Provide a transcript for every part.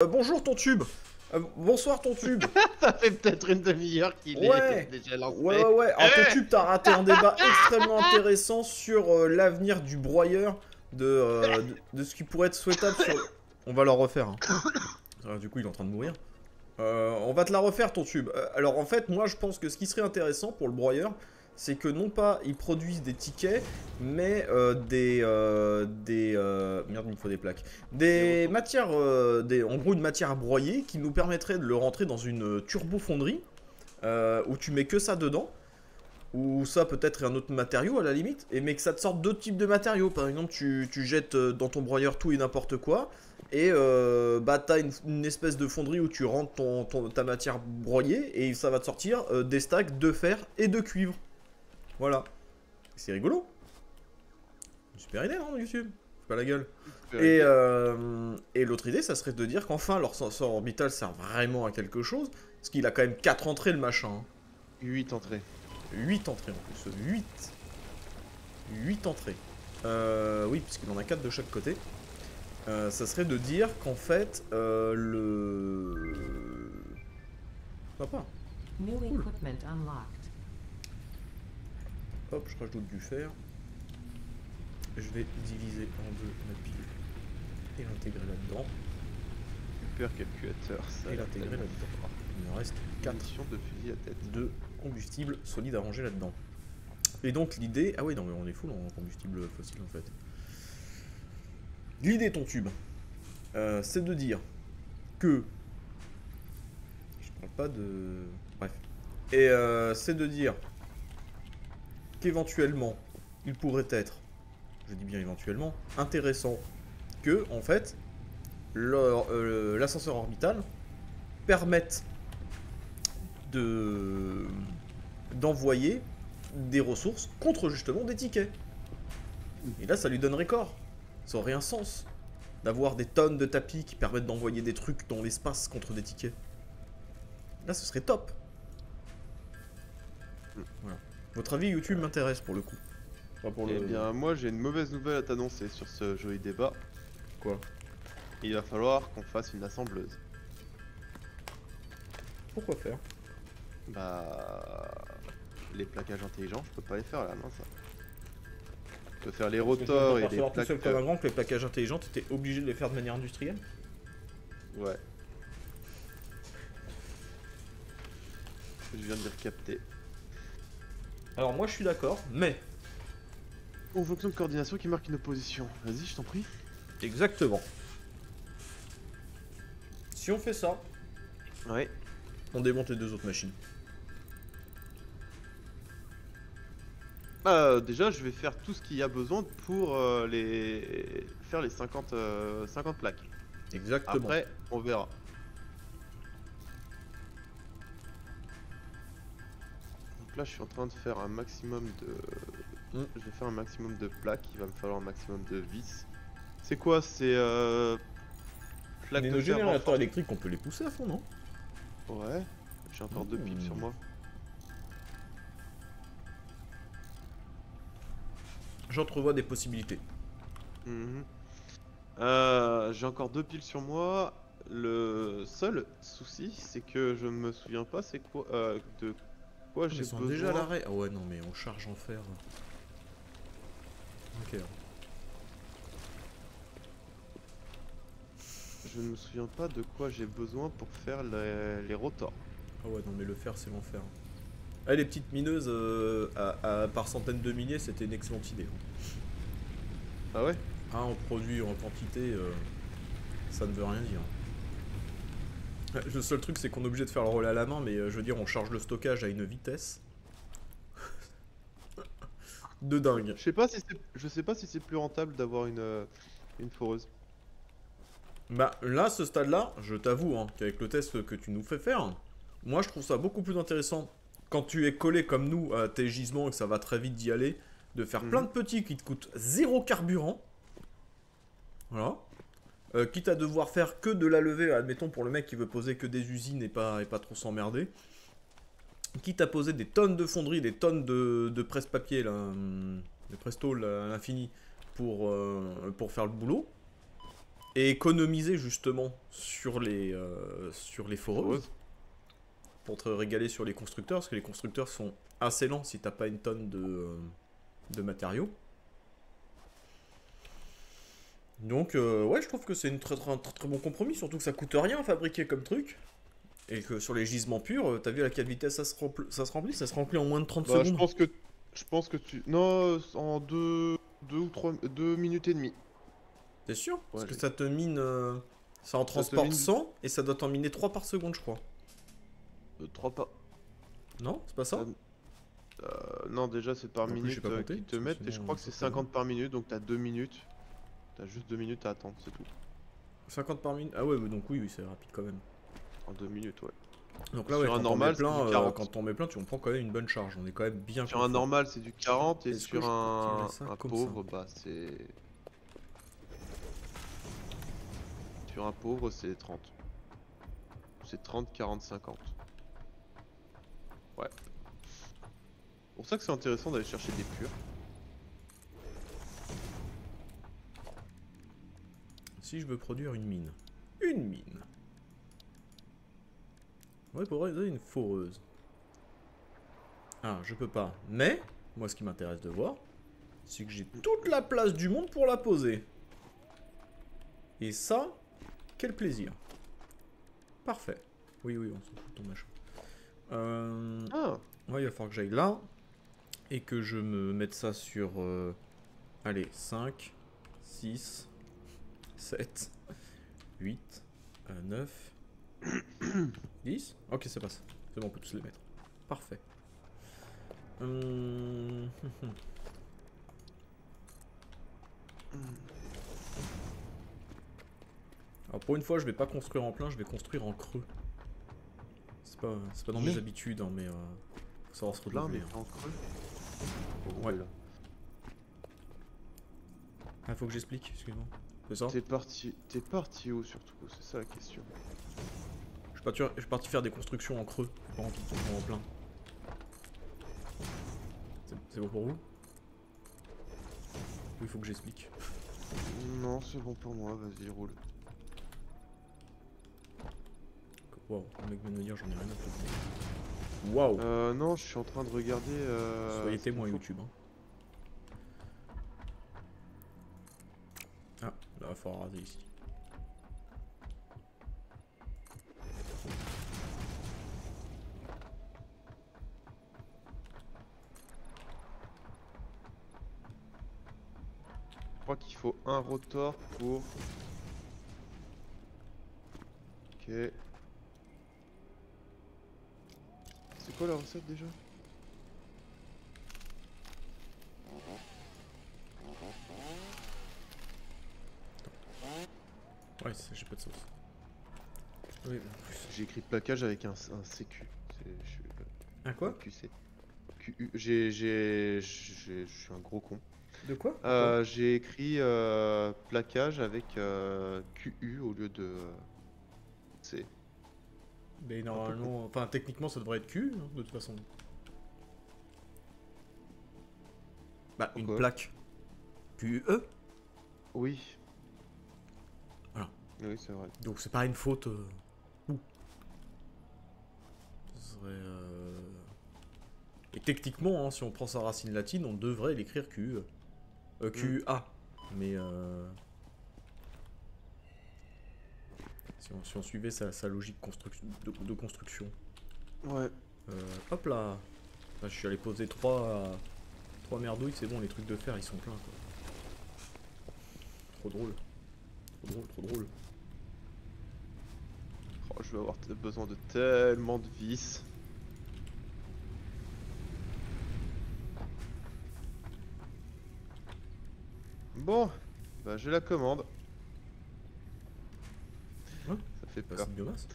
Euh, bonjour ton tube Euh, Bonsoir ton tube Ça fait peut-être une demi-heure qu'il Ouais. est déjà lancé. Ouais ouais ouais, alors Eh ton tube t'as raté un débat extrêmement intéressant sur euh, l'avenir du broyeur, de, de, de ce qui pourrait être souhaitable sur... On va le refaire. hein. Du coup il est en train de mourir. On va te la refaire ton tube. Alors en fait moi je pense que ce qui serait intéressant pour le broyeur, c'est que non pas ils produisent des tickets, mais euh, des... euh, des euh, Merde il me faut des plaques. Des matières... des, en gros une matière à broyer qui nous permettrait de le rentrer dans une turbo fonderie. où tu mets que ça dedans, ou ça peut-être un autre matériau à la limite, et mais que ça te sorte d'autres types de matériaux. Par exemple, tu, tu jettes dans ton broyeur tout et n'importe quoi, et euh, bah t'as une, une espèce de fonderie où tu rentres ton, ton- ta matière broyée, et ça va te sortir euh, des stacks de fer et de cuivre. Voilà. C'est rigolo. Super idée, non, YouTube? C'est pas la gueule. Et, euh, et l'autre idée, ça serait de dire qu'enfin leur sensor orbital sert vraiment à quelque chose, parce qu'il a quand même 4 entrées le machin. hein. 8 entrées. 8 entrées en plus. 8. 8 entrées. Euh, oui, puisqu'il en a 4 de chaque côté. Euh, ça serait de dire qu'en fait, euh, le... Papa, New Cool. equipment unlocked. Hop, je rajoute du fer. Je vais diviser en deux ma pile et l'intégrer là-dedans. Super calculateur, ça. Et l'intégrer là-dedans. Il me reste 4 Munitions de fusil à tête. de combustible solide à ranger là-dedans. Et donc l'idée... Ah oui, non mais on est full en combustible fossile en fait. L'idée, ton tube, euh, c'est de dire que... Je parle pas de... Bref. Et euh, c'est de dire qu'éventuellement, il pourrait être, je dis bien éventuellement, intéressant que, en fait, euh, l'ascenseur orbital permette de d'envoyer des ressources contre justement des tickets. Et là, ça lui donnerait corps. Ça aurait un sens d'avoir des tonnes de tapis qui permettent d'envoyer des trucs dans l'espace contre des tickets. Là, ce serait top. Voilà. Votre avis YouTube m'intéresse pour le coup. Pas pour Eh le... bien, moi j'ai une mauvaise nouvelle à t'annoncer sur ce joli débat. Quoi? Il va falloir qu'on fasse une assembleuse. Pourquoi faire? Bah. Les plaquages intelligents, je peux pas les faire à la main ça. Je peux faire les rotors et les tout seul plaques. comme un grand que les plaquages intelligents, t'étais obligé de les faire de manière industrielle? Ouais. Je viens de les recapter. Alors moi je suis d'accord, mais... Une fonction de coordination qui marque une opposition. Vas-y, je t'en prie. Exactement. Si on fait ça, Ouais. on démonte les deux autres machines. Bah, déjà, je vais faire tout ce qu'il y a besoin pour euh, les faire les 50, euh, 50 plaques. Exactement. Après, on verra. Là, je suis en train de faire un maximum de. Mm. Je vais faire un maximum de plaques. Il va me falloir un maximum de vis. C'est quoi C'est euh... plaques Mais de nos générateurs électriques, on peut les pousser à fond, non? Ouais. J'ai encore deux piles sur Mm. moi. J'entrevois des possibilités. Mhm. Euh, J'ai encore deux piles sur moi. Le seul souci, c'est que je me souviens pas c'est quoi euh, de quoi j'ai besoin. déjà à l'arrêt. Ah ouais, non, mais on charge en fer. Ok. Je ne me souviens pas de quoi j'ai besoin pour faire les, les rotors. Ah ouais, non, mais le fer, c'est l'enfer. Ah, les petites mineuses euh, à, à- par centaines de milliers, c'était une excellente idée. Ah ouais? Ah, en produit, en quantité, euh, ça ne veut rien dire. Le seul truc, c'est qu'on est obligé de faire le relais à la main, mais euh, je veux dire, on charge le stockage à une vitesse. de dingue. Je sais pas si je sais pas si c'est plus rentable d'avoir une euh, une foreuse. Bah là, ce stade-là, je t'avoue hein, qu'avec le test que tu nous fais faire, moi je trouve ça beaucoup plus intéressant quand tu es collé comme nous à tes gisements et que ça va très vite d'y aller, de faire plein de Mhm. petits qui te coûtent zéro carburant. Voilà. Euh, quitte à devoir faire que de la levée, admettons pour le mec qui veut poser que des usines et pas, et pas trop s'emmerder. Quitte à poser des tonnes de fonderies, des tonnes de, de presse-papier, hum, de presto là, à l'infini, pour, euh, pour faire le boulot. Et économiser justement sur les, euh, sur les foreuses. Pour te régaler sur les constructeurs, parce que les constructeurs sont assez lents si t'as pas une tonne de, de matériaux. Donc, euh, ouais, je trouve que c'est une très, très, un très, très bon compromis, surtout que ça coûte rien à fabriquer comme truc. Et que sur les gisements purs, euh, t'as vu à quelle vitesse ça se, rempli, ça se remplit Ça se remplit en moins de 30 Bah, je secondes. pense que je pense que tu non en deux deux ou trois deux minutes et demie. T'es sûr? Parce que ça te mine. euh, ça en te transporte mine- 100 et ça doit t'en miner 3 par seconde, je crois. Euh, trois pas. Non? C'est pas ça? Non, déjà c'est par minute qu'ils te mettent et je crois que c'est fait long. 50 par minute donc t'as deux minutes. T'as juste deux minutes à attendre, c'est tout. 50 par minute? Ah ouais, mais donc oui, oui c'est rapide quand même. En deux minutes, ouais. Donc là, Sur ouais, un quand normal, on plein, euh, 40. quand on met plein, tu en prends quand même une bonne charge. On est quand même bien Sur un normal c'est du 40 et sur un, pauvre bah c'est. Sur un pauvre c'est 30. C'est 30, 40, 50. Ouais. pour ça que c'est intéressant d'aller chercher des purs. Si je veux produire une mine. Une mine. Ouais, pour vrai, une foreuse. Ah, je peux pas. Mais, moi, ce qui m'intéresse de voir, c'est que j'ai toute la place du monde pour la poser. Et ça, quel plaisir. Parfait. Oui, oui, on s'en fout de ton machin. Euh... Ah Ouais, il va falloir que j'aille là. Et que je me mette ça sur... euh, allez, 5, 6, 7, 8, euh, 9, 10. Ok, ça. C'est bon, on peut tous les mettre. Parfait. Hum, Alors pour une fois, je vais pas construire en plein, je vais construire en creux. C'est pas, dans mes habitudes, hein, mais euh, faut savoir se Là renouveler. mais hein. en creux. Ouais. Voilà. Ah, faut que j'explique, excuse-moi. C'est ça T'es parti, t'es parti où surtout? C'est ça la question. Je suis parti, je suis parti faire des constructions en creux, pas en, en plein. C'est- bon pour vous? Oui, il faut que j'explique? Non, c'est bon pour moi, vas-y, roule. Waouh, le mec vient de me dire j'en ai rien à foutre. Waouh Euh, non, je suis en train de regarder. Euh, Soyez témoin. YouTube. Hein. Ah, là, il ici. Je crois qu'il faut un rotor pour. Ok. C'est quoi la recette déjà Ouais, c'est- j'ai pas de sauce. Oui, écrit plaquage avec un, un CQ. Je. Un quoi QC. QU. J'ai. Je suis un gros con. De quoi Euh, j'ai écrit euh, plaquage avec euh, QU au lieu de euh, C. Mais normalement, enfin techniquement ça devrait être Q, hein, de toute façon. Bah, une plaque. QE Oui. Voilà. Oui, c'est vrai. Donc c'est pas une faute. Euh, euh, Et techniquement, hein, si on prend sa racine latine, on devrait l'écrire QE. Euh, QA. Mais. Euh... Si, on, si on suivait sa, sa logique construc- de, de construction. Ouais. Euh, hop là. Là, Je suis allé poser trois, trois merdouilles, c'est bon, les trucs de fer ils sont pleins quoi. Trop drôle. Trop drôle, trop drôle. Je vais avoir besoin de tellement de vis. Bon, bah j'ai la commande. Ouais. Ça fait peur. c'est de biomasse.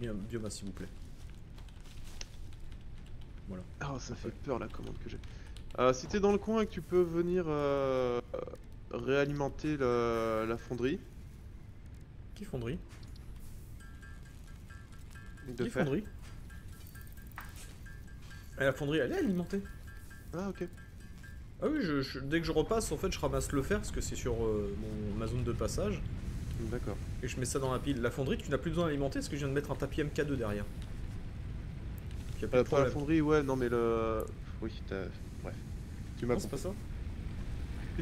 Bien biomasse s'il vous plaît. Oh, ça fait peur la commande que j'ai. Euh, si t'es dans le coin et que tu peux venir euh, réalimenter la fonderie Qui fonderie? De fer. fonderie Ah, La fonderie elle est alimentée. Ah ok. Ah oui, je- je- dès que je repasse, en fait, je ramasse le fer parce que c'est sur euh, mon, ma zone de passage D'accord. et je mets ça dans la pile. La fonderie, tu n'as plus besoin d'alimenter parce que je viens de mettre un tapis MK2 derrière. Y a de Euh, pour la fonderie, ouais, non mais le. Oui, t'as. Bref. Tu m'as pas ça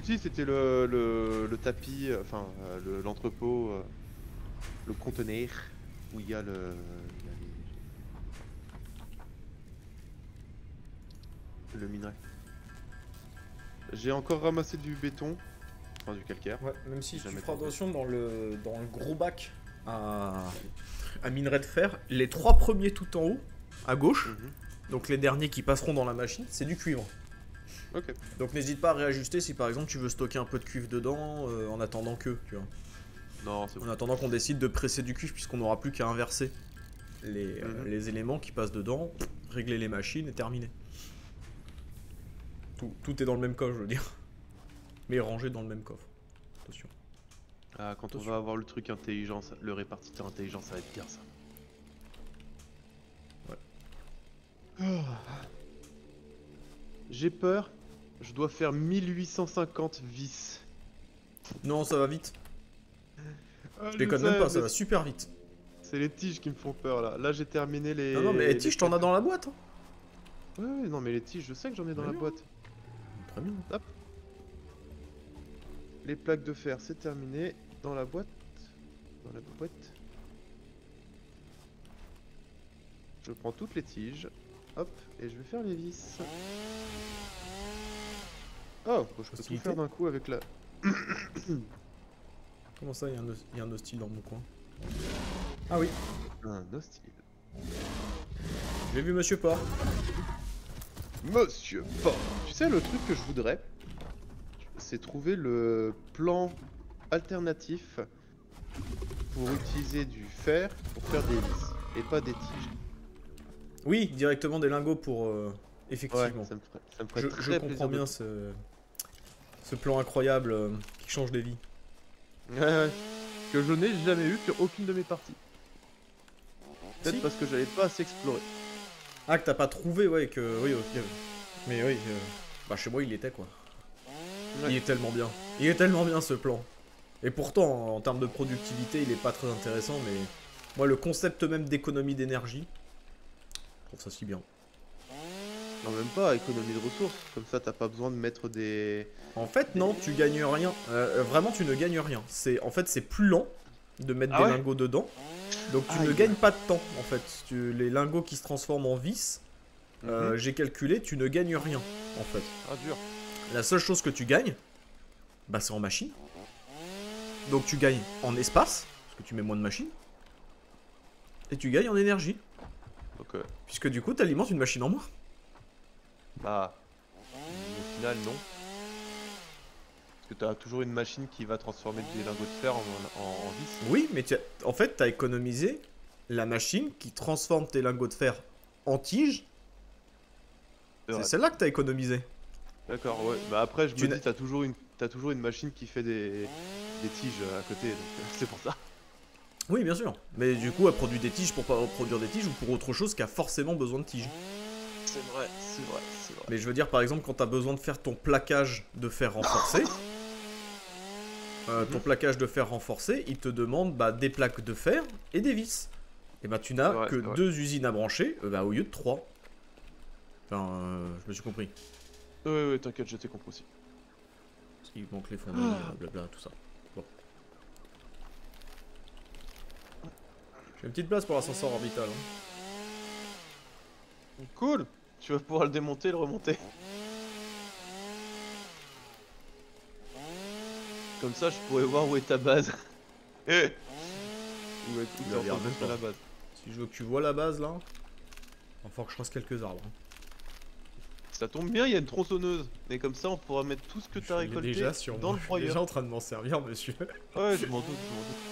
Si, c'était le, le, le tapis, euh, enfin le- l'entrepôt, le conteneur où il y a le. il y a les- Le minerai. J'ai encore ramassé du béton, enfin du calcaire. Ouais, même si Jamais tu feras attention dans le, dans le gros bac à, à minerai de fer, les trois premiers tout en haut, à gauche, Mhm. donc les derniers qui passeront dans la machine, c'est du cuivre. Ok. Donc n'hésite pas à réajuster si par exemple tu veux stocker un peu de cuivre dedans euh, en attendant que, tu vois. Non, c'est bon. En attendant qu'on décide de presser du cuivre puisqu'on n'aura plus qu'à inverser les, euh, Mhm. les éléments qui passent dedans, régler les machines et terminer. Tout, tout est dans le même coffre, je veux dire. Mais rangé dans le même coffre. Attention. Ah, quand on va avoir le truc intelligent, ça- le répartiteur intelligent, ça va être bien ça. Ouais. Ah. J'ai peur. Je dois faire 1850 vis. Non, ça va vite. Ah, Je déconne même pas, ça va super vite. C'est les tiges qui me font peur là. Là, j'ai terminé les. Non, non, mais les Etiche, t'en as dans la boîte. hein. Ouais, ouais, non, mais les tiges, je sais que j'en ai dans Ouais, la non. boîte. Très bien. Les plaques de fer, c'est terminé. Dans la boîte. Dans la boîte. Je prends toutes les tiges. Hop, et je vais faire les vis. Oh, je peux tout faire d'un coup avec la. Comment ça, il y, a un hos- il y a un hostile dans mon coin? Ah oui, Un hostile. j'ai vu Monsieur Port. Monsieur. Tu sais, le truc que je voudrais, c'est trouver le plan alternatif pour utiliser du fer pour faire des vis et pas des tiges. Oui, directement des lingots pour... euh, Ouais, effectivement. ça me ferait, ça me ferait je très je plaisir comprends de- bien ce, ce plan incroyable euh, qui change des vies. Ouais, ouais. Que je n'ai jamais eu sur aucune de mes parties. Peut-être Si. parce que j'avais pas assez exploré. Ah, que t'as pas trouvé, ouais, que... Oui, ok. Mais oui, euh, bah chez moi il était quoi. Ouais. Il est tellement bien. Il est tellement bien ce plan. Et pourtant, en termes de productivité, il est pas très intéressant, mais... Moi, le concept même d'économie d'énergie, je trouve ça si bien. Non, même pas économie de ressources. Comme ça, t'as pas besoin de mettre des. En fait, non, tu gagnes rien. Euh, euh, vraiment, tu ne gagnes rien. C'est en fait, c'est plus lent de mettre Ah des ouais lingots dedans. Donc tu ne gagnes pas de temps en fait. Tu- les lingots qui se transforment en vis, euh, Mhm. j'ai calculé, tu ne gagnes rien en fait. Ah, dur. La seule chose que tu gagnes, bah c'est en machine. Donc tu gagnes en espace, parce que tu mets moins de machines. Et tu gagnes en énergie, euh, puisque du coup tu alimentes une machine en moins. bah. Au final, non. Que t'as toujours une machine qui va transformer des lingots de fer en, en, en vis. Oui, mais tu as- en fait, tu as économisé la machine qui transforme tes lingots de fer en tiges. C'est celle-là que tu as économisé. D'accord, ouais. Bah après, je Tu me dis, t'as toujours une, t'as toujours une machine qui fait des, des tiges à côté, donc euh, c'est pour ça. Oui, bien sûr. Mais du coup, elle produit des tiges pour pas produire des tiges ou pour autre chose qui a forcément besoin de tiges. C'est vrai, c'est vrai, c'est vrai. Mais je veux dire, par exemple, quand tu as besoin de faire ton plaquage de fer renforcé, euh, ton Mhm. plaquage de fer renforcé, il te demande bah, des plaques de fer et des vis. Et bah, tu n'as que deux usines à brancher euh, bah, au lieu de trois. Enfin, euh, je me suis compris. Ouais, ouais, t'inquiète, je t'ai compris aussi. Parce qu'il manque les fonderies, Ah. euh, blabla, tout ça. Bon. J'ai une petite place pour l'ascenseur orbital. hein. Cool Tu vas pouvoir le démonter et le remonter. Comme ça, je pourrais voir où est ta base. où est où Il en train de la base. Si je veux que tu vois la base là, il va que je fasse quelques arbres. hein. Ça tombe bien, il y a une tronçonneuse. Et comme ça, on pourra mettre tout ce que t'as récolté déjà sur dans moi. le Je suis broyeur. déjà en train de m'en servir, monsieur. Ouais, je m'en doute, je m'en doute.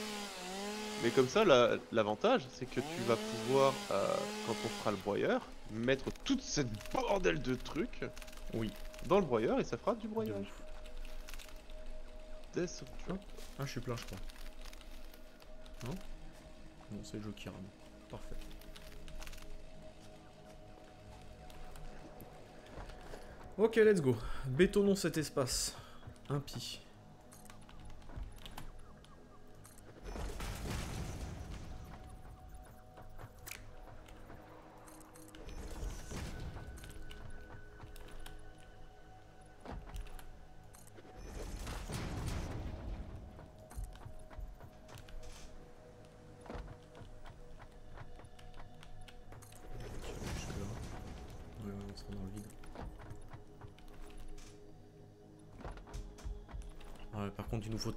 Mais comme ça, la- l'avantage, c'est que tu vas pouvoir, euh, quand on fera le broyeur, mettre toute cette bordel de trucs Oui. dans le broyeur et ça fera du De Ah, je suis plein, je crois. Non? Non, c'est le jeu qui rame. Parfait. Ok, let's go. Bétonnons cet espace. Impie.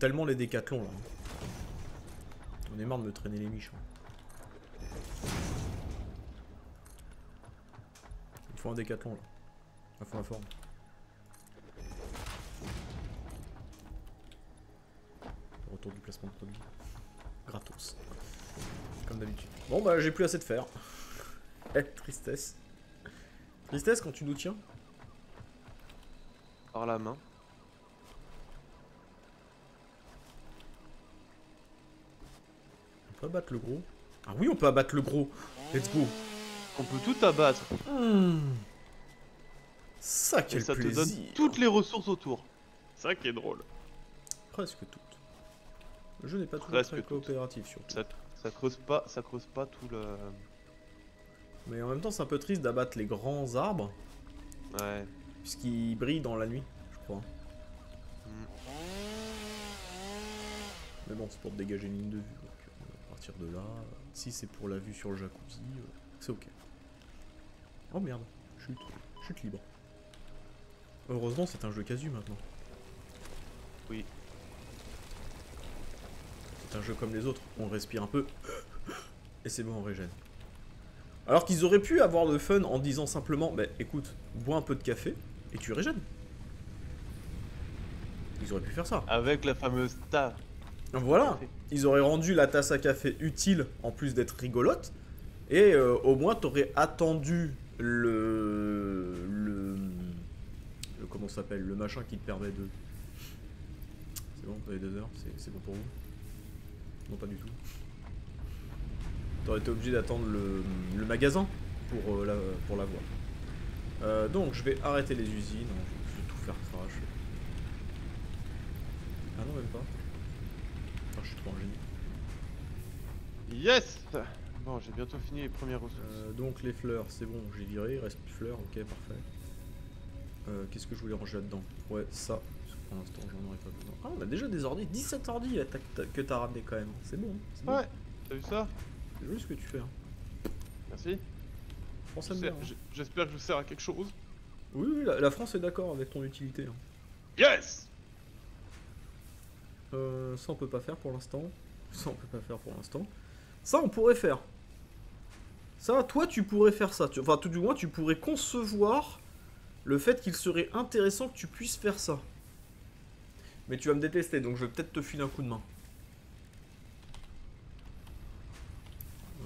Tellement les décathlons là. On est marre de me traîner les miches. hein. Il faut un décathlon là. Il faut la forme. Retour du placement de produit. Gratos. Comme d'habitude. Bon bah j'ai plus assez de fer. Eh, tristesse. Tristesse quand tu nous tiens Par la main. On peut abattre le gros Ah oui, on peut abattre le gros. Let's go. On peut tout abattre. Hmm. Ça, Et quel ça te plaisir. donne toutes les ressources autour. Ça qui est drôle. Presque toutes. Le jeu n'est pas toujours Presque très coopératif surtout. Ça, ça creuse pas, ça creuse pas tout le. Mais en même temps, c'est un peu triste d'abattre les grands arbres, Ouais. puisqu'ils brillent dans la nuit, je crois. Mm. Mais bon, c'est pour dégager une ligne de vue. À partir de là, si c'est pour la vue sur le jacuzzi, euh, c'est ok. Oh merde, chute, chute libre. Heureusement, c'est un jeu casu maintenant. Oui. C'est un jeu comme les autres, on respire un peu, et c'est bon, on régène. Alors qu'ils auraient pu avoir le fun en disant simplement, bah écoute, bois un peu de café, et tu régènes. Ils auraient pu faire ça. Avec la fameuse ta. Voilà, ils auraient rendu la tasse à café utile en plus d'être rigolote. Et euh, au moins, t'aurais attendu le, le. comment s'appelle Le machin qui te permet de. C'est bon, vous avez deux heures C'est bon pour vous? Non, pas du tout. T'aurais été obligé d'attendre le, magasin pour, euh, la, pour la voir. Euh, donc, je vais arrêter les usines. hein, Je vais tout faire crash. Ah non, même pas. Je suis trop un génie. Yes Bon, j'ai bientôt fini les premières ressources. Euh, donc les fleurs, c'est bon, j'ai viré, il reste plus de fleurs, ok, parfait. Euh, Qu'est-ce que je voulais ranger là-dedans? Ouais, ça, parce que pour l'instant j'en aurais pas besoin. Ah, on a déjà des ordi, 17 ordi là, que t'as ramené quand même, c'est bon, hein, c'est bon. Ouais, t'as vu ça? C'est joli ce que tu fais. Hein. Merci. France aime J'espère hein. que je sers à quelque chose. Oui, oui, la, la France est d'accord avec ton utilité. hein. Yes Euh, ça on peut pas faire pour l'instant. Ça on peut pas faire pour l'instant. Ça on pourrait faire. Ça, toi tu pourrais faire ça. Enfin, tout du moins tu pourrais concevoir le fait qu'il serait intéressant que tu puisses faire ça. Mais tu vas me détester, donc je vais peut-être te filer un coup de main.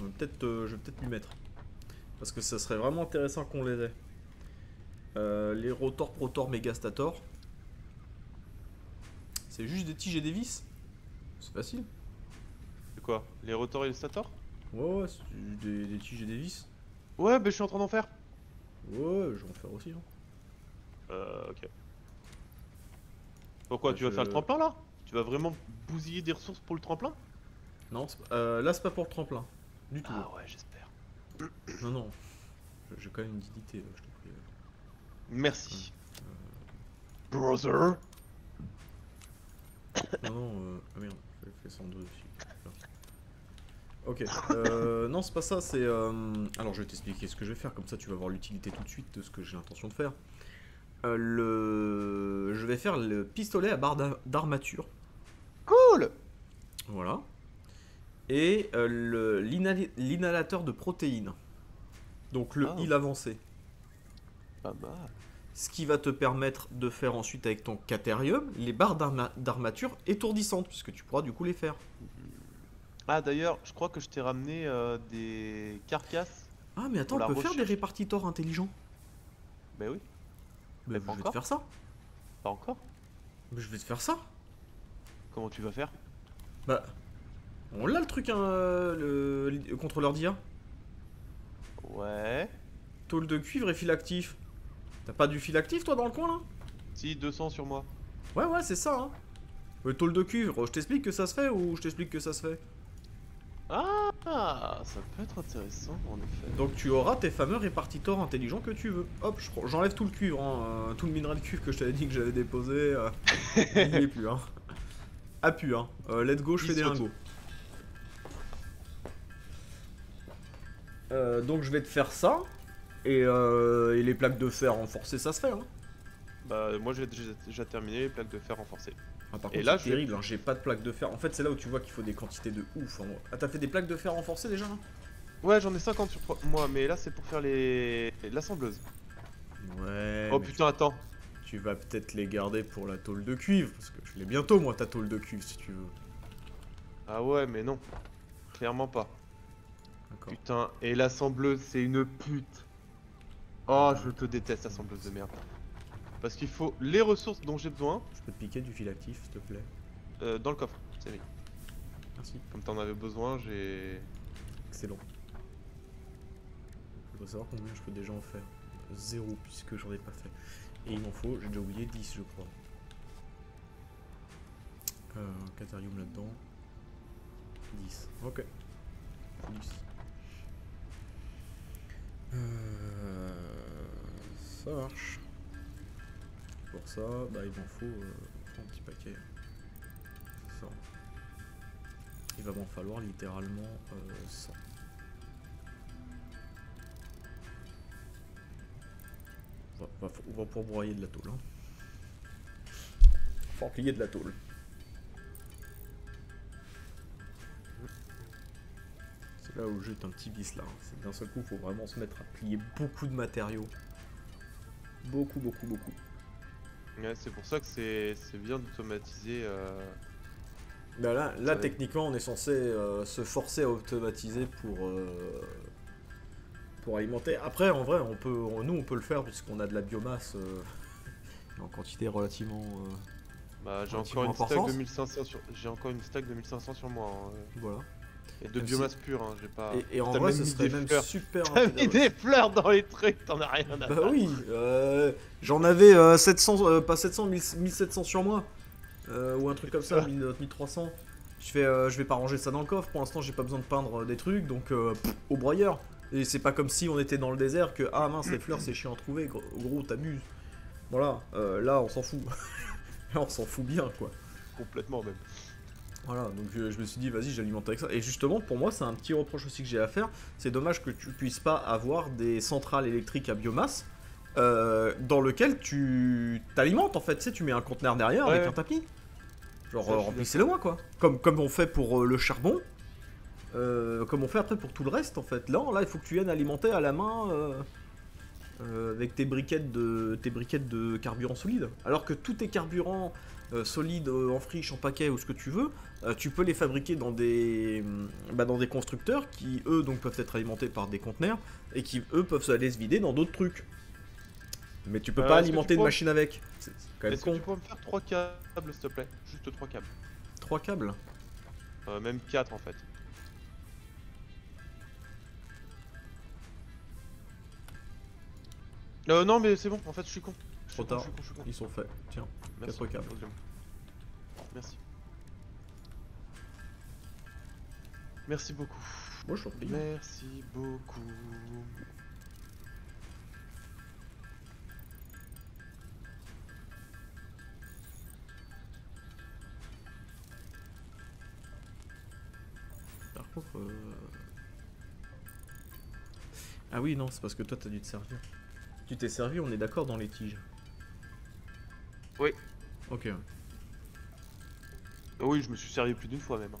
Euh, Peut-être, euh, je vais peut-être lui mettre. Parce que ça serait vraiment intéressant qu'on les ait. Euh, les Rotor, Protor, Megastator. C'est juste des tiges et des vis. C'est facile. C'est quoi? Les rotors et les stators Ouais, ouais, c'est des, des tiges et des vis. Ouais, bah je suis en train d'en faire. Ouais, je vais en faire aussi. hein. Euh, ok. Pourquoi Bah, Tu vas faire le tremplin là? Tu vas vraiment bousiller des ressources pour le tremplin? Non, euh, là c'est pas pour le tremplin. Du tout. Ah ouais, j'espère. Non, non. J'ai quand même une dignité, là, je te prie. Merci. Euh, Brother Non, non, euh... ah merde, ça en deux aussi. Ok, euh, non, c'est pas ça, c'est. euh, Alors, je vais t'expliquer ce que je vais faire, comme ça tu vas voir l'utilité tout de suite de ce que j'ai l'intention de faire. Euh, le... Je vais faire le pistolet à barre d'a- d'armature. Cool Voilà. Et euh, l'inhalateur de protéines. Donc le Ah. il avancé. Pas mal. Ce qui va te permettre de faire ensuite avec ton catérium les barres d'arma- d'armature étourdissantes, puisque tu pourras du coup les faire. Ah d'ailleurs, je crois que je t'ai ramené euh, des carcasses. Ah mais attends, on peut faire des répartiteurs intelligents. Bah oui, Mais Mais pas je vais te faire ça. pas encore. Mais je vais te faire ça. Comment tu vas faire? Bah, on l'a le truc, hein, le, le contrôleur d'IA. Ouais. Tôle de cuivre et fil actif. T'as pas du fil actif toi dans le coin là? Si, 200 sur moi. Ouais, ouais, c'est ça. Hein. Le tôle de cuivre, je t'explique que ça se fait ou je t'explique que ça se fait? Ah, ça peut être intéressant en effet. Donc tu auras tes fameux répartiteurs intelligents que tu veux. Hop, j'enlève tout le cuivre, hein, euh, tout le minerai de cuivre que je t'avais dit que j'avais déposé. euh, il est plus, hein. Ah pu, hein. Euh, let's go, je fais des lingots. Euh, donc je vais te faire ça. Et, euh, et les plaques de fer renforcées, ça se fait. Hein. Bah, moi j'ai déjà, terminé les plaques de fer renforcées. Ah, par Et contre, là, c'est terrible, hein, j'ai pas de plaques de fer. En fait, c'est là où tu vois qu'il faut des quantités de ouf. hein. Ah, t'as fait des plaques de fer renforcées déjà hein Ouais, j'en ai 50 sur moi, mais là c'est pour faire les l'assembleuse. Ouais. oh putain, attends. Tu vas peut-être les garder pour la tôle de cuivre, parce que je l'ai bientôt moi ta tôle de cuivre si tu veux. Ah ouais, mais non. Clairement pas. D'accord. Putain, et l'assembleuse, c'est une pute. Oh, je te déteste, assembleuse de merde. Parce qu'il faut les ressources dont j'ai besoin Je peux te piquer du fil actif, s'il te plaît. euh, dans le coffre. C'est mis. Merci. Comme t'en avais besoin, j'ai. Excellent. Je voudrais savoir combien je peux déjà en faire. Zéro, puisque j'en ai pas fait. Et il m'en faut, j'ai déjà oublié 10 je crois. Euh, Catharium là-dedans. 10. Ok. 10. Euh, ça marche. Pour ça, bah il m'en faut euh, un petit paquet. Ça. Il va m'en falloir littéralement euh, 100. On va, on va pouvoir broyer de la tôle. Hein. En plier de la tôle. Là où j'ai un petit vice là. C'est que d'un seul coup, faut vraiment se mettre à plier beaucoup de matériaux. Beaucoup, beaucoup, beaucoup. Ouais, c'est pour ça que c'est c'est bien d'automatiser. euh, Bah là, là techniquement, on est censé euh, se forcer à automatiser pour, euh, pour alimenter. Après, en vrai, on peut, on- nous, on peut le faire puisqu'on a de la biomasse euh, en quantité relativement. euh, Bah, j'ai encore une stack de 1500 sur. J'ai encore une stack de 1500 sur moi. hein, voilà. Et de biomasse pure, hein, j'ai pas. Et, et en vrai, ce serait des même fleurs. super. T'as mis des fleurs dans les trucs, t'en as rien à Bah faire. oui, euh, j'en avais euh, 700, euh, pas 700, 1000 1700 sur moi. Euh, ou un truc comme ça, Ah. 1000, 1300. Je fais, euh, je vais pas ranger ça dans le coffre. Pour l'instant, j'ai pas besoin de peindre euh, des trucs, donc euh, pff, au broyeur. Et c'est pas comme si on était dans le désert que ah mince les fleurs c'est chiant à trouver. Gros, gros, t'amuses. Voilà, euh, là on s'en fout. là on s'en fout bien quoi. Complètement même. Voilà, donc euh, je me suis dit, vas-y, j'alimente avec ça. Et justement, pour moi, c'est un petit reproche aussi que j'ai à faire. C'est dommage que tu puisses pas avoir des centrales électriques à biomasse euh, dans lequel tu t'alimentes en fait. Tu sais, tu mets un conteneur derrière Ouais, avec un tapis. Genre, euh, remplissez-le moi quoi. Comme, comme on fait pour euh, le charbon. comme on fait après pour tout le reste en fait. Là, là, il faut que tu viennes alimenter à la main avec tes briquettes de tes briquettes de carburant solide. Alors que tous tes carburants euh, solides euh, en friche, en paquet ou ce que tu veux, euh, tu peux les fabriquer dans des, hum, bah, dans des constructeurs qui, eux, donc peuvent être alimentés par des conteneurs et qui, eux, peuvent aller se vider dans d'autres trucs. Mais tu peux Euh, pas alimenter une pourrais- machine avec. C'est quand même Est-ce que tu pourrais me faire 3 câbles s'il te plaît? Juste 3 câbles. Trois câbles? Même 4 en fait. Euh, non, mais c'est bon, en fait, je suis con. Trop tard. Ils sont faits. Tiens. Merci. câbles. Merci. Merci beaucoup. Moi, je prie. Merci beaucoup. Par contre. euh, Ah oui, non, c'est parce que toi, t'as dû te servir. Tu t'es servi, on est d'accord dans les tiges. Oui. Ok. Ah Oui, je me suis servi plus d'une fois même.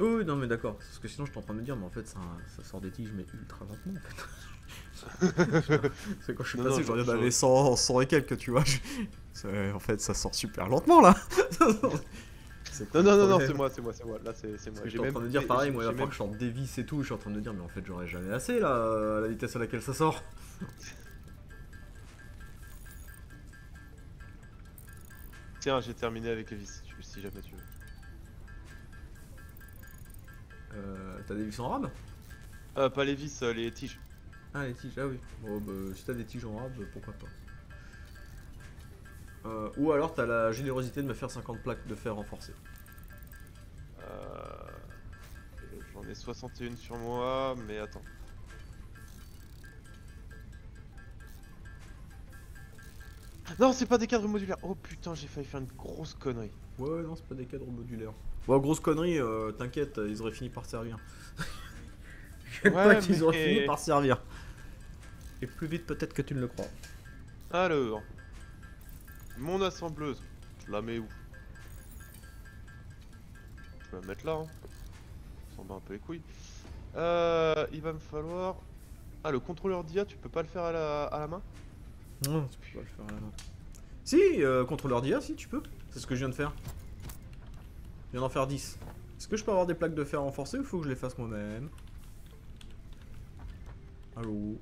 Oui, oui, non, mais d'accord. Parce que sinon, je suis en train de me dire, mais en fait, ça, ça sort des tiges, mais ultra lentement, en fait. c'est quand je suis Non, passé, non, j'en ai je- d'aller 100, 100 et quelques, tu vois. je- En fait, ça sort super lentement, là. Non, non, non, non, c'est moi, c'est moi, c'est moi. Là, c'est moi. J'étais en train de dire pareil, moi il va falloir que je sorte des vis et tout, je suis en train de me dire mais en fait j'aurais jamais assez là, à la vitesse à laquelle ça sort. J'ai terminé avec les vis si jamais tu veux. Euh, t'as des vis en rab? Euh, pas les vis, euh, les tiges. Ah les tiges, ah oui. Bon bah si t'as des tiges en rab, pourquoi pas. Euh, ou alors t'as la générosité de me faire 50 plaques de fer renforcées. Euh, J'en ai 61 sur moi, mais attends. Non, c'est pas des cadres modulaires. Oh putain, j'ai failli faire une grosse connerie. Ouais, non, c'est pas des cadres modulaires. Bon, grosse connerie, euh, t'inquiète, ils auraient fini par servir. Je Ouais, pas qu'ils auraient fini par servir. Et plus vite peut-être que tu ne le crois. Alors, mon assembleuse, je la mets où? Je vais la mettre là. Hein. On bat un peu les couilles. Euh, il va me falloir. Ah, le contrôleur d'IA, tu peux pas le faire à la, à la main? Non, tu peux pas le faire à la main. Si, euh, contrôleur d'IA, si tu peux. C'est ce que je viens de faire. Je viens d'en faire 10. Est-ce que je peux avoir des plaques de fer renforcées ou faut que je les fasse moi-même? Allô?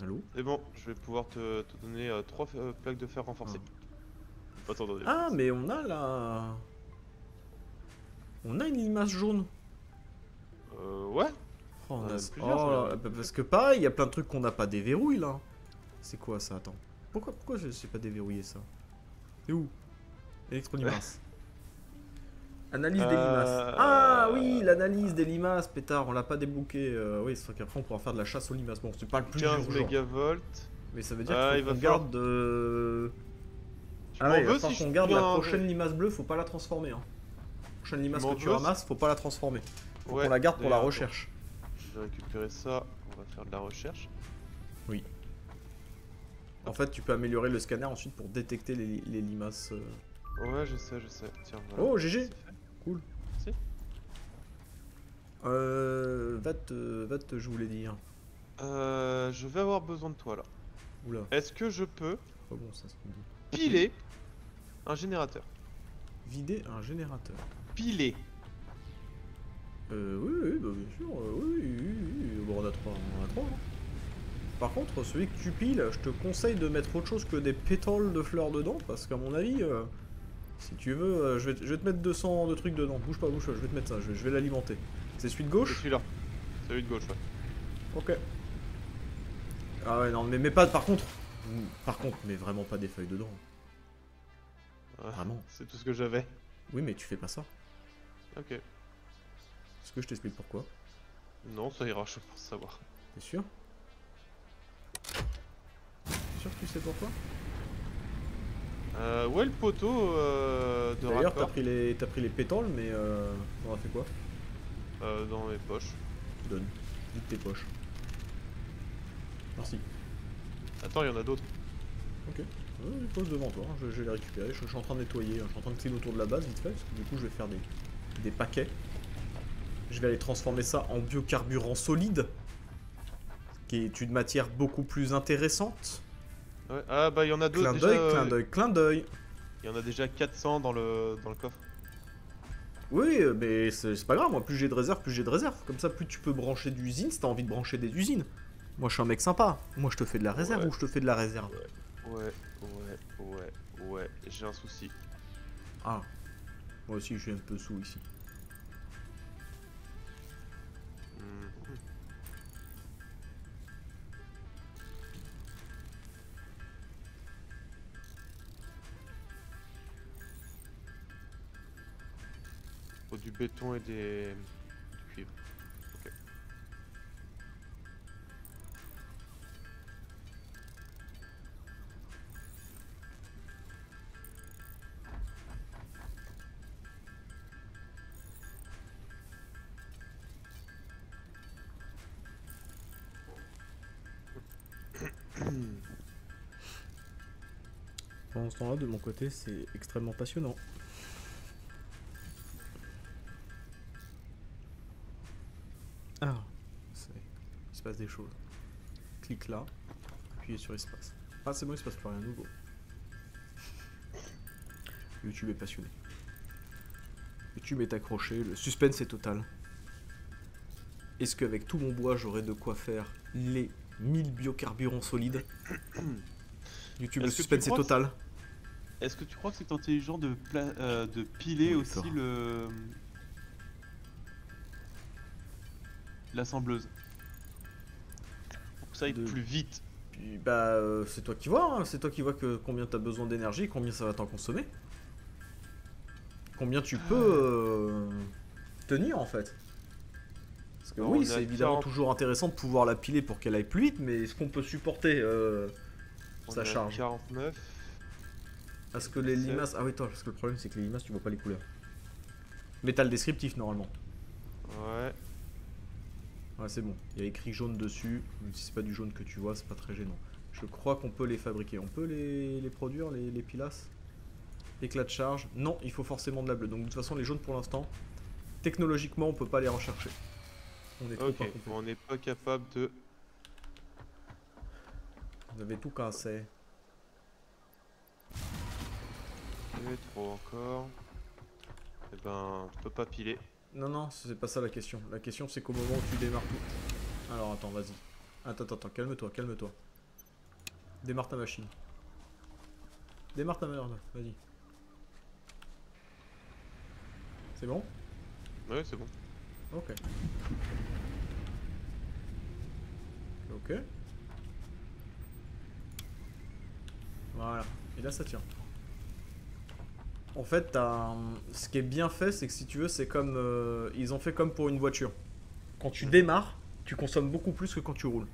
Allô? C'est bon, je vais pouvoir te, te donner 3 plaques de fer renforcées. Pas t'en donner Ah, mais on a la... On a une limace jaune. Euh, ouais. Oh, on On a- oh bah, parce que pareil, il y a plein de trucs qu'on n'a pas déverrouillé là. C'est quoi ça Attends. Pourquoi, pourquoi je sais pas déverrouillé ça C'est où Électrolimace. Analyse des limaces. Euh, Ah oui, l'analyse des limaces, pétard, on l'a pas débloqué. euh, oui, c'est vrai qu'après on pourra faire de la chasse aux limaces. Bon, c'est pas le plus 15 urgent. mégavolts. Mais ça veut dire Ah, qu'il faut qu'on falloir- garde de... Tu Ah ouais, veux si qu'on je garde la un- prochaine limace bleue, faut pas la transformer. Hein. Prochaine limace que tu veux, ramasses, faut pas la transformer. Faut Ouais, qu'on la garde pour la recherche. Vais récupérer ça, on va faire de la recherche. En fait, tu peux améliorer le scanner ensuite pour détecter les, les limaces. euh. Ouais, je sais, je sais. Tiens, voilà. Oh, GG. Cool. Si. Euh. Va te. Va te, je voulais dire. Euh, je vais avoir besoin de toi là. Oula, Est-ce que je peux pas bon ça, dit. piler un générateur? Vider un générateur. Piler Euh, oui, oui, bah, bien sûr. euh, oui, oui, oui, oui. Bon, on a trois. On a trois. hein. Par contre, celui que tu piles, je te conseille de mettre autre chose que des pétales de fleurs dedans, parce qu'à mon avis, euh, si tu veux, euh, je, vais, te- je vais te mettre 200 de trucs dedans. Bouge pas, bouge pas, je vais te mettre ça, je, je vais l'alimenter. C'est celui de gauche? Celui-là. Celui de gauche, ouais. Ok. Ah ouais, non, mais, mais pas, par contre, par contre, mais vraiment pas des feuilles dedans. Ouais, Vraiment. C'est tout ce que j'avais. Oui, mais tu fais pas ça. Ok. Est-ce que je t'explique pourquoi? Non, ça ira, je pense savoir. T'es sûr? T'es sûr que tu sais pourquoi? Euh, ouais, le poteau euh, de D'ailleurs, t'as pris les, pris les pétales, mais euh, on a fait quoi? Euh, dans mes poches. Donne. Vite tes poches. Merci. Attends, il y en a d'autres. Ok. Ouais, il pose devant toi, hein, je, je vais les récupérer. Je, je suis en train de nettoyer, hein, je suis en train de clean autour de la base vite fait, parce que du coup je vais faire des, des paquets. Je vais aller transformer ça en biocarburant solide, qui est une matière beaucoup plus intéressante. Ouais. Ah bah il y en a d'autres Clin déjà. d'œil, clin d'œil, clin d'œil. Il y en a déjà 400 dans le, dans le coffre. Oui, euh, mais c'est pas grave, moi plus j'ai de réserve, plus j'ai de réserve. Comme ça, plus tu peux brancher d'usines si t'as envie de brancher des usines. Moi je suis un mec sympa. Moi je te fais de la réserve Ouais. ou je te fais de la réserve Ouais, ouais, ouais, ouais. J'ai un souci. Ah. Moi aussi je suis un peu sous ici. Faut du béton et des Pendant ce temps-là, de mon côté, c'est extrêmement passionnant. Ah, il se passe des choses. Clique là, appuyez sur espace. Ah, c'est bon, il se passe plus rien de nouveau. YouTube est passionné. YouTube est accroché, le suspense est total. Est-ce qu'avec tout mon bois, j'aurai de quoi faire les 1000 biocarburants solides? YouTube, le suspense est total. Est-ce que tu crois que c'est intelligent de, pla- euh, de piler Oui, aussi le l'assembleuse pour que ça aille De- plus vite puis, bah, euh, c'est toi qui vois, hein, c'est toi qui vois que combien t'as besoin d'énergie, combien ça va t'en consommer. Combien tu peux euh, tenir en fait. Parce que Alors, oui, c'est évidemment 40. toujours intéressant de pouvoir la piler pour qu'elle aille plus vite, mais est-ce qu'on peut supporter euh, On sa charge? 49. Est-ce que les limaces. Ah oui, toi, parce que le problème c'est que les limaces tu vois pas les couleurs. Mais t'as le descriptif normalement. Ouais. Ouais, c'est bon. Il y a écrit jaune dessus. Même si c'est pas du jaune que tu vois, c'est pas très gênant. Je crois qu'on peut les fabriquer. On peut les, les produire, les, les pilasses? Éclat de charge? Non, il faut forcément de la bleue. Donc de toute façon, les jaunes pour l'instant, technologiquement, on peut pas les rechercher. On est trop incomplet. on n'est pas capable de. Vous avez tout cassé. Trop encore. Eh ben, je peux pas piler. Non, non, c'est pas ça la question. La question, c'est qu'au moment où tu démarres tout. Alors attends, vas-y. Attends, attends, attends, calme-toi, calme-toi. Démarre ta machine. Démarre ta merde, vas-y. C'est bon? Ouais, c'est bon. Ok. Ok. Voilà. Et là, ça tient. En fait, un- ce qui est bien fait, c'est que si tu veux, c'est comme. euh, Ils ont fait comme pour une voiture. Quand tu Mhm. démarres, tu consommes beaucoup plus que quand tu roules.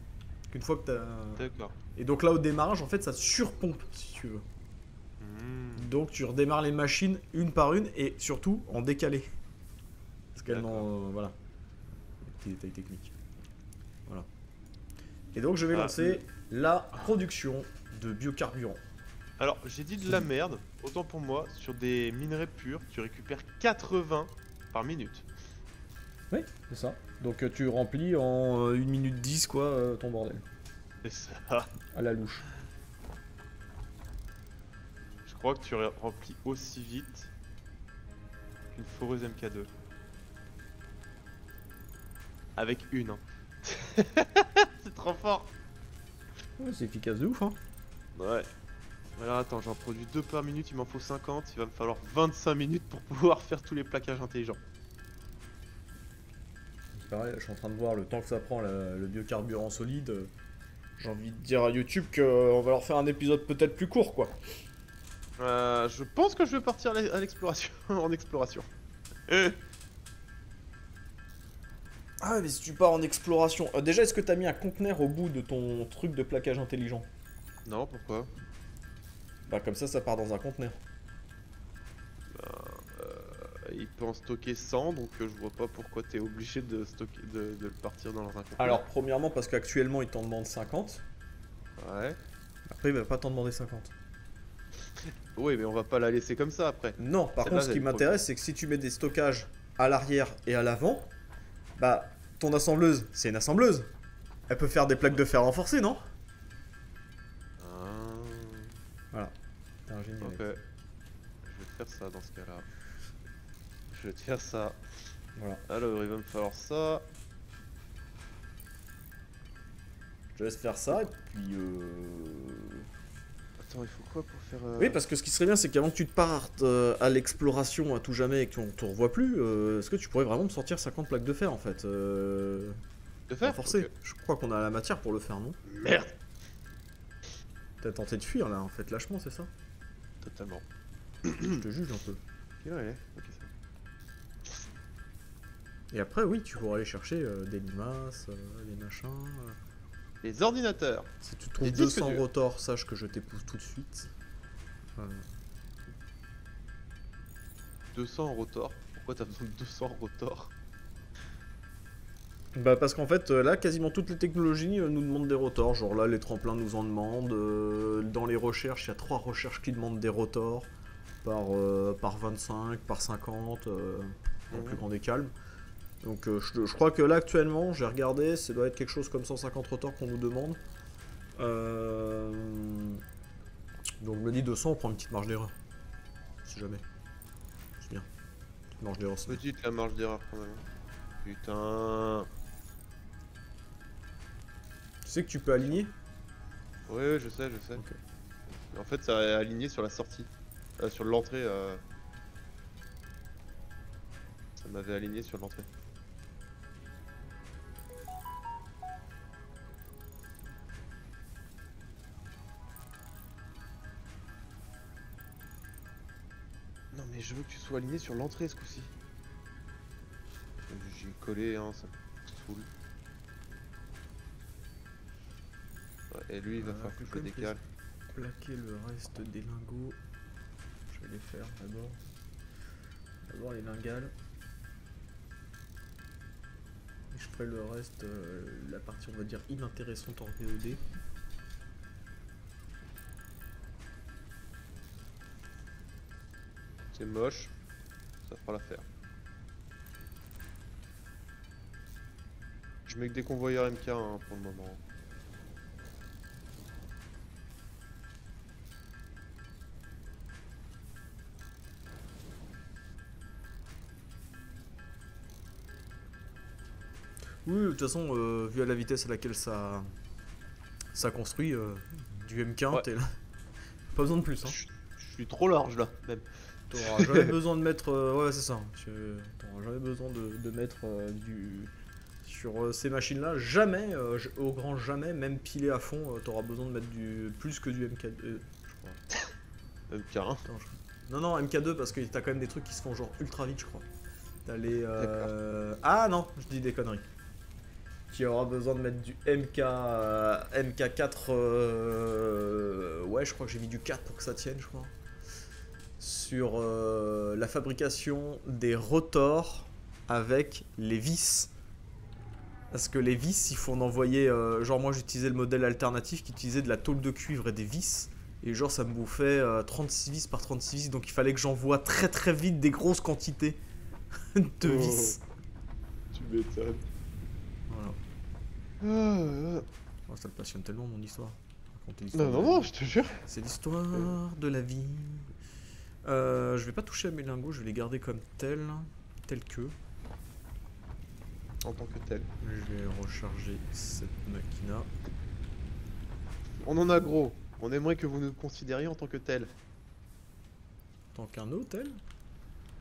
Qu'une fois que t'as. D'accord. Et donc là, au démarrage, en fait, ça surpompe, si tu veux. Hmm. Donc tu redémarres les machines une par une et surtout en décalé. Parce qu'elles n'ont. euh, voilà. Des détails techniques. Voilà. Et donc je vais Ah, lancer la production de biocarburant. Alors, j'ai dit de la merde. Autant pour moi, sur des minerais purs, tu récupères 80 par minute. Oui, c'est ça. Donc euh, tu remplis en 1 minute 10 quoi euh, ton bordel. C'est ça. À la louche. Je crois que tu remplis aussi vite qu'une foreuse MK2. Avec une. hein. C'est trop fort. Ouais, c'est efficace de ouf hein. Ouais. Alors attends, j'en produis 2 par minute, il m'en faut 50, il va me falloir 25 minutes pour pouvoir faire tous les plaquages intelligents. Pareil, je suis en train de voir le temps que ça prend le biocarburant solide. euh, J'ai envie de dire à YouTube qu'on va leur faire un épisode peut-être plus court quoi. Euh, je pense que je vais partir à l'e- à l'exploration, en exploration. Euh, Ah, mais si tu pars en exploration. euh, déjà, est-ce que t'as mis un conteneur au bout de ton truc de plaquage intelligent? Non, pourquoi? Bah, comme ça, ça part dans un conteneur. Euh, Il peut en stocker 100, donc euh, je vois pas pourquoi t'es obligé de, stocker, de, de le partir dans un conteneur. Alors, premièrement, parce qu'actuellement, il t'en demande 50. Ouais. Après, il va pas t'en demander 50. Oui, mais on va pas la laisser comme ça après. Non, par contre, ce qui m'intéresse, c'est que si tu mets des stockages à l'arrière et à l'avant, bah, ton assembleuse, c'est une assembleuse. Elle peut faire des plaques de fer renforcées, non? Ok. Je vais te faire ça dans ce cas-là. Je vais te faire ça. Voilà. Alors, il va me falloir ça. Je te laisse faire ça, et puis... Euh... Attends, il faut quoi pour faire. euh, Oui, parce que ce qui serait bien, c'est qu'avant que tu te partes euh, à l'exploration à tout jamais et qu'on te revoie plus, euh, est-ce que tu pourrais vraiment me sortir 50 plaques de fer en fait euh... De renforcées Ok. Je crois qu'on a la matière pour le faire, non? Merde T'as tenté de fuir là, en fait, lâchement, c'est ça? Totalement. Je te juge un peu. Quelle heure il est Ok, ça. Et après, oui, tu pourras aller chercher euh, des limaces, euh, des machins. euh. Les ordinateurs. Si tu trouves Les disques 200 durs. rotors, sache que je t'épouse tout de suite. Euh, 200 rotors. Pourquoi t'as besoin de 200 rotors? Bah parce qu'en fait euh, là quasiment toutes les technologies euh, nous demandent des rotors, genre là les tremplins nous en demandent, euh, dans les recherches il y a trois recherches qui demandent des rotors par, euh, par 25, par 50, euh, Mhm. plus grand des calmes. Donc euh, je, je crois que là actuellement j'ai regardé, ça doit être quelque chose comme 150 rotors qu'on nous demande. Euh, Donc je me dis 200 on prend une petite marge d'erreur. Si jamais. C'est bien. Petite marge d'erreur. Petite la marge d'erreur quand même. Putain. Tu sais que tu peux aligner Oui, ouais, je sais, je sais. En fait, ça est aligné sur la sortie. Euh, sur l'entrée. Euh... Ça m'avait aligné sur l'entrée. Non mais je veux que tu sois aligné sur l'entrée ce coup-ci. J'ai collé, hein, ça me saoule. Et lui, il va Euh, falloir que je le décale. Plaquer le reste des lingots. Je vais les faire d'abord. D'abord les lingales. Et je ferai le reste, euh, la partie on va dire inintéressante en VOD. C'est moche, ça fera l'affaire. Je mets que des convoyeurs MK hein, pour le moment. Oui, de toute façon, euh, vu à la vitesse à laquelle ça, ça construit, euh, du M15, Ouais. t'es là. Pas besoin de plus. Hein. Je suis trop large là, même. T'auras jamais besoin de mettre. euh, ouais, c'est ça. T'auras jamais besoin de, de mettre euh, du. Sur ces machines-là, jamais, euh, j- au grand jamais, même pilé à fond, t'auras besoin de mettre du plus que du MK2. euh, je crois. MK1. Attends, je- Non, non, MK2 parce que t'as quand même des trucs qui se font genre ultra vite, je crois. T'as les. Ah non, je dis des conneries. Tu auras besoin de mettre du MK. euh, MK4. euh, Ouais, je crois que j'ai mis du 4 pour que ça tienne, je crois. Sur euh, la fabrication des rotors avec les vis. Parce que les vis, il faut en envoyer. genre, moi j'utilisais le modèle alternatif qui utilisait de la tôle de cuivre et des vis. Et genre, ça me bouffait euh, 36 vis par 36 vis. Donc il fallait que j'envoie très très vite des grosses quantités de Oh. vis. Tu m'étonnes. Voilà. Oh, ça me passionne tellement mon histoire. Non, non, non, je te jure. C'est l'histoire de la vie. Euh, je vais pas toucher à mes lingots, je vais les garder comme tels, tels que. En tant que tel. Je vais recharger cette machina. On en a gros. On aimerait que vous nous considériez en tant que tel. Tant qu'un hôtel?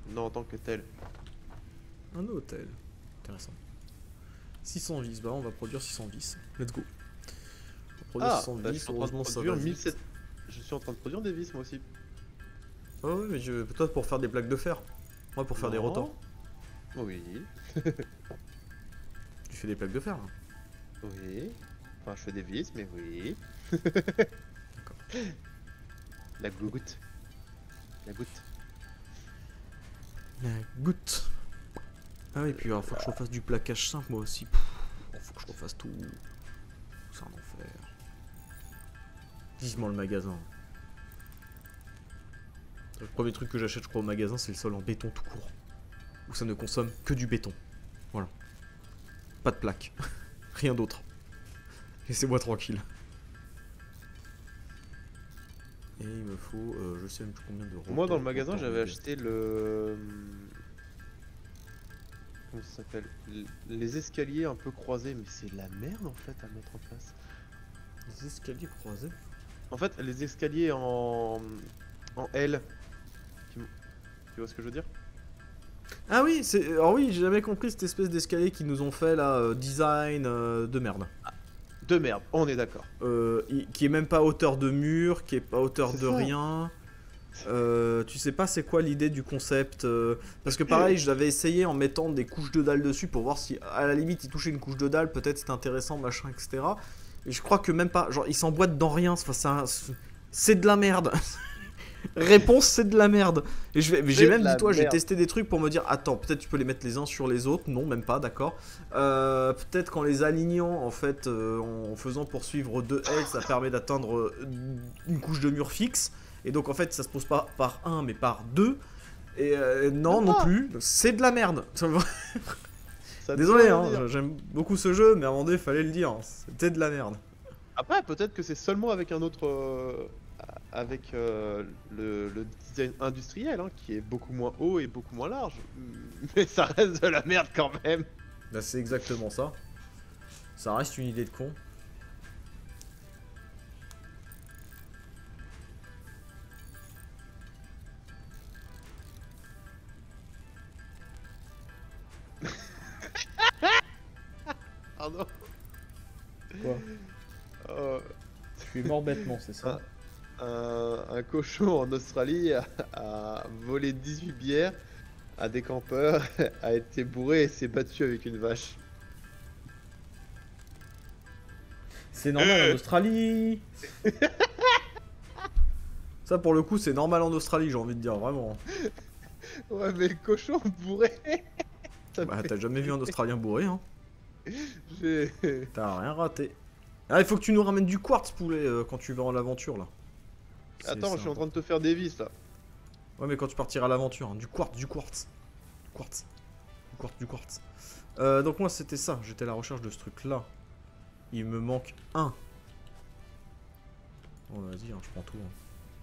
Non, en tant que tel. Un hôtel. Intéressant. 600 vis, bah on va produire 600 vis. Let's go. On va produire Ah, 600 bah, je vis, suis en train de heureusement ça produire va vite. 1700 Je suis en train de produire des vis moi aussi. Ah ouais, mais je... toi pour faire des plaques de fer. Moi pour faire des rotors. Oui, Tu fais des plaques de fer là. oui. Enfin, je fais des vis, mais oui. La goutte. La goutte. La goutte. Ah oui, et puis il faut que je refasse du plaquage simple moi aussi. Pff, faut que je refasse tout. C'est un enfer. Vivement le magasin. Le premier truc que j'achète, je crois, au magasin, c'est le sol en béton tout court. Où ça ne consomme que du béton. Voilà. Pas de plaque. Rien d'autre. Laissez-moi tranquille. Et il me faut, euh, je sais même plus combien de Moi, dans le magasin, j'avais acheté le. Comment ça s'appelle Les escaliers un peu croisés, mais c'est la merde en fait à mettre en place. Des escaliers croisés? En fait, les escaliers en. en L. Tu vois ce que je veux dire? Ah oui, c'est. Alors oui, j'ai jamais compris cette espèce d'escalier qu'ils nous ont fait là, euh, design euh, de merde. De merde, on est d'accord. Euh, qui est même pas hauteur de mur, qui est pas hauteur de ça. rien. Euh, tu sais pas c'est quoi l'idée du concept euh, Parce que pareil, je l'avais essayé en mettant des couches de dalle dessus pour voir si à la limite il touchait une couche de dalle, peut-être c'était intéressant, machin, etc. Et je crois que même pas, genre il s'emboîte dans rien, enfin, c'est de la merde. Réponse, c'est de la merde. Et je vais- mais j'ai même dit toi, j'ai testé des trucs pour me dire, attends, peut-être tu peux les mettre les uns sur les autres. Non, même pas, d'accord. Euh, peut-être qu'en les alignant, en fait, en faisant poursuivre deux L, ça permet d'atteindre une couche de mur fixe. Et donc en fait, ça se pose pas par un, mais par deux. Et euh, non, non plus. C'est de la merde. Ça Désolé, hein, j'aime beaucoup ce jeu, mais à un moment donné, fallait le dire. C'était de la merde. Après, peut-être que c'est seulement avec un autre. euh, avec euh, le, le design industriel, hein, qui est beaucoup moins haut et beaucoup moins large. Mais ça reste de la merde quand même. Bah, c'est exactement ça. Ça reste une idée de con. Pardon. Quoi Euh, Tu es mort bêtement, c'est ça un, un cochon en Australie a, a volé 18 bières à des campeurs, a été bourré et s'est battu avec une vache. C'est normal en Australie Ça pour le coup c'est normal en Australie j'ai envie de dire vraiment. Ouais, mais le cochon bourré. Bah fait- t'as jamais vu un Australien bourré hein T'as rien raté. Ah il faut que tu nous ramènes du quartz poulet euh, quand tu vas en aventure là. Attends, je suis en train de te faire des vis là. Ouais mais quand tu partiras à l'aventure, hein, du quartz, du quartz. Du quartz. Du quartz, du quartz. Euh, donc moi c'était ça, j'étais à la recherche de ce truc là. Il me manque un. Bon vas-y, hein, je prends tout. hein.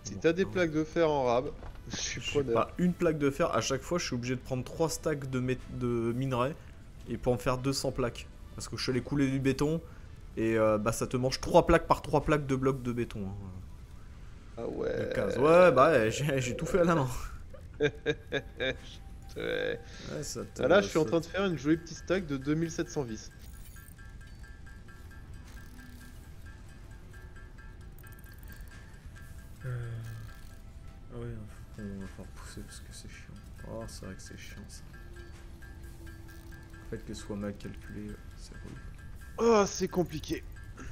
Si Bon, t'as des plaques de fer en rab, je suis preneur. pas une plaque de fer, à chaque fois je suis obligé de prendre 3 stacks de, de minerais et pour en faire 200 plaques. Parce que je suis allé couler du béton et euh, bah ça te mange 3 plaques par 3 plaques de blocs de béton. hein. Ah ouais. De 15. Ouais bah ouais, j'ai tout fait à la main. Ouais. Ouais, ça te- Ah là, je suis en train de faire une jolie petite stack de 2700 vis. Ah ouais, faut qu'on va falloir pousser parce que c'est chiant. Oh, c'est vrai que c'est chiant ça. Fait que ce soit mal calculé, euh, c'est. Oh, compliqué. On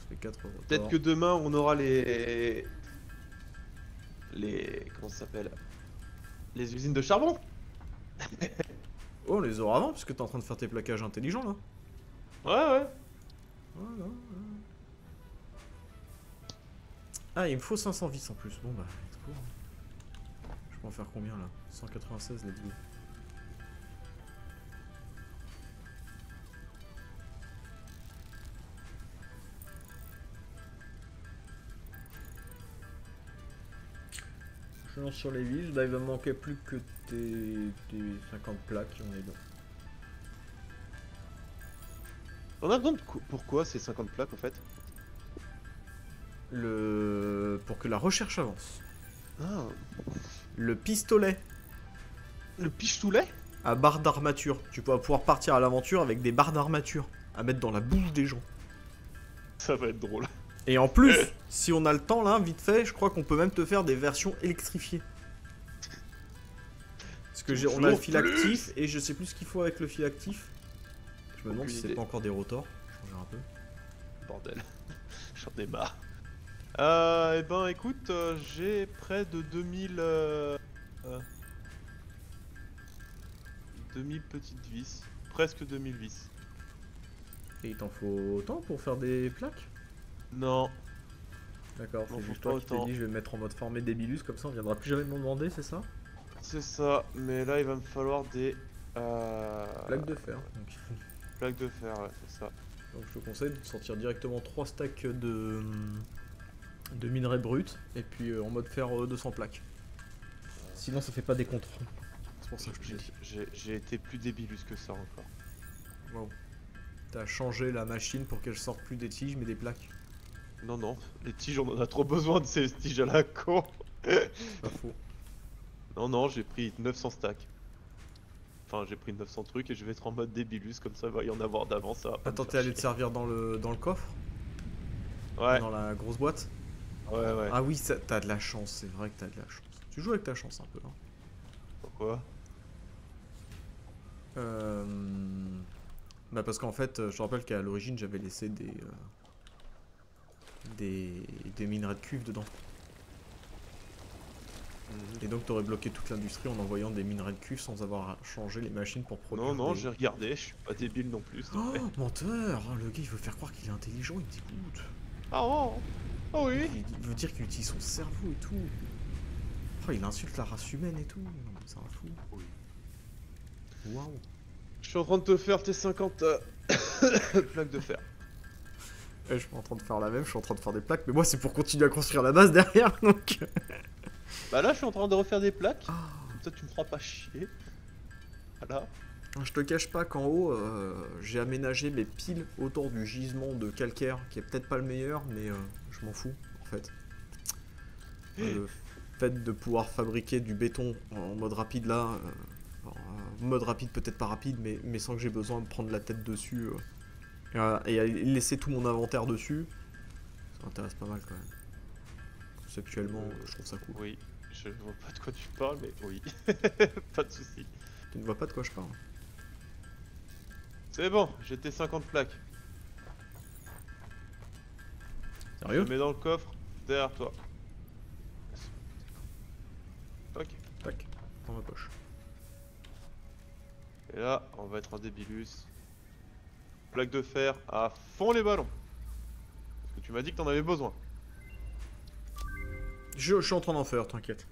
se fait 4 euros. Peut-être que demain, on aura les. Les. Comment ça s'appelle? Les usines de charbon Oh, on les aura avant parce que t'es en train de faire tes plaquages intelligents là. Ouais, ouais. Voilà. Ah, il me faut 500 vis en plus. Bon bah, let's go. Je peux en faire combien là? 196, let's go. Je lance sur les vis, bah il va me manquer plus que tes, tes 50 plaques, on est bon. On a besoin de quoi- pourquoi ces 50 plaques en fait? Le... Pour que la recherche avance. Ah. Le pistolet Le piche-toulet à barre d'armature. Tu vas pouvoir partir à l'aventure avec des barres d'armature à mettre dans la bouche des gens. Ça va être drôle. Et en plus, si on a le temps là, vite fait, je crois qu'on peut même te faire des versions électrifiées. Parce que j'ai, on a le fil actif et je sais plus ce qu'il faut avec le fil actif. Je me demande si c'est pas encore des rotors. Changer un peu. Bordel. J'en ai marre. Euh, et ben écoute, euh, j'ai près de 2000... Euh, euh, 2000 petites vis. Presque 2000 vis. Et il t'en faut autant pour faire des plaques? Non. D'accord, c'est juste toi qui t'es dit je vais me mettre en mode formé débilus comme ça on viendra plus jamais m'en demander, c'est ça? C'est ça, mais là il va me falloir des... Euh, Plaques de fer. Donc, plaques de fer, ouais, c'est ça. donc je te conseille de sortir directement 3 stacks de, de minerais bruts et puis euh, en mode euh, 200 plaques. Sinon ça fait pas des francs. C'est pour ça que je te dis. J'ai été plus débilus que ça encore. Wow. T'as changé la machine pour qu'elle sorte plus des tiges mais des plaques. Non, non, les tiges, on en a trop besoin de ces tiges à la con. Pas faux. Non, non, j'ai pris 900 stacks. Enfin, j'ai pris 900 trucs et je vais être en mode débilus, comme ça il va y en avoir d'avance. Attends, t'es allé te servir dans le, dans le coffre? Ouais, Dans la grosse boîte? Ouais, ouais. Ah oui, t'as de la chance, c'est vrai que t'as de la chance. Tu joues avec ta chance un peu. Hein. Pourquoi? Euh... Bah parce qu'en fait, euh, je te rappelle qu'à l'origine j'avais laissé des, euh, des des minerais de cuivre dedans. Et donc t'aurais bloqué toute l'industrie en envoyant des minerais de cuivre sans avoir changé les machines pour produire. Non, non, des- j'ai regardé, je suis pas débile non plus. Oh, menteur Le gars il veut faire croire qu'il est intelligent, il me dégoûte. Ah, oh, oh oui Il, veut dire qu'il utilise son cerveau et tout. Oh, il insulte la race humaine et tout. Non, c'est un fou. Oui. Waouh. Je suis en train de te faire tes 50 euh, plaques de fer. Eh, je suis en train de faire la même, je suis en train de faire des plaques, mais moi c'est pour continuer à construire la base derrière donc. Bah là, je suis en train de refaire des plaques. Ah. Comme ça, tu me feras pas chier. Voilà. Je te cache pas qu'en haut, euh, j'ai aménagé mes piles autour du gisement de calcaire, qui est peut-être pas le meilleur, mais euh, je m'en fous en fait. Le fait de pouvoir fabriquer du béton en mode rapide là, euh, euh, mode rapide peut-être pas rapide, mais, mais sans que j'ai besoin de prendre la tête dessus euh, et, à laisser tout mon inventaire dessus, Ça m'intéresse pas mal quand même. Conceptuellement, Euh, je trouve ça cool. Oui, je vois pas de quoi tu parles, mais oui. pas de soucis. Tu ne vois pas de quoi je parle. C'est bon, j'ai tes 50 plaques. Je Sérieux les mets dans le coffre, derrière toi. Ok. Tac, dans ma poche. Et là, on va être en débilus. Plaque de fer à fond les ballons. Parce que tu m'as dit que t'en avais besoin. Je, je suis en train d'en faire, t'inquiète.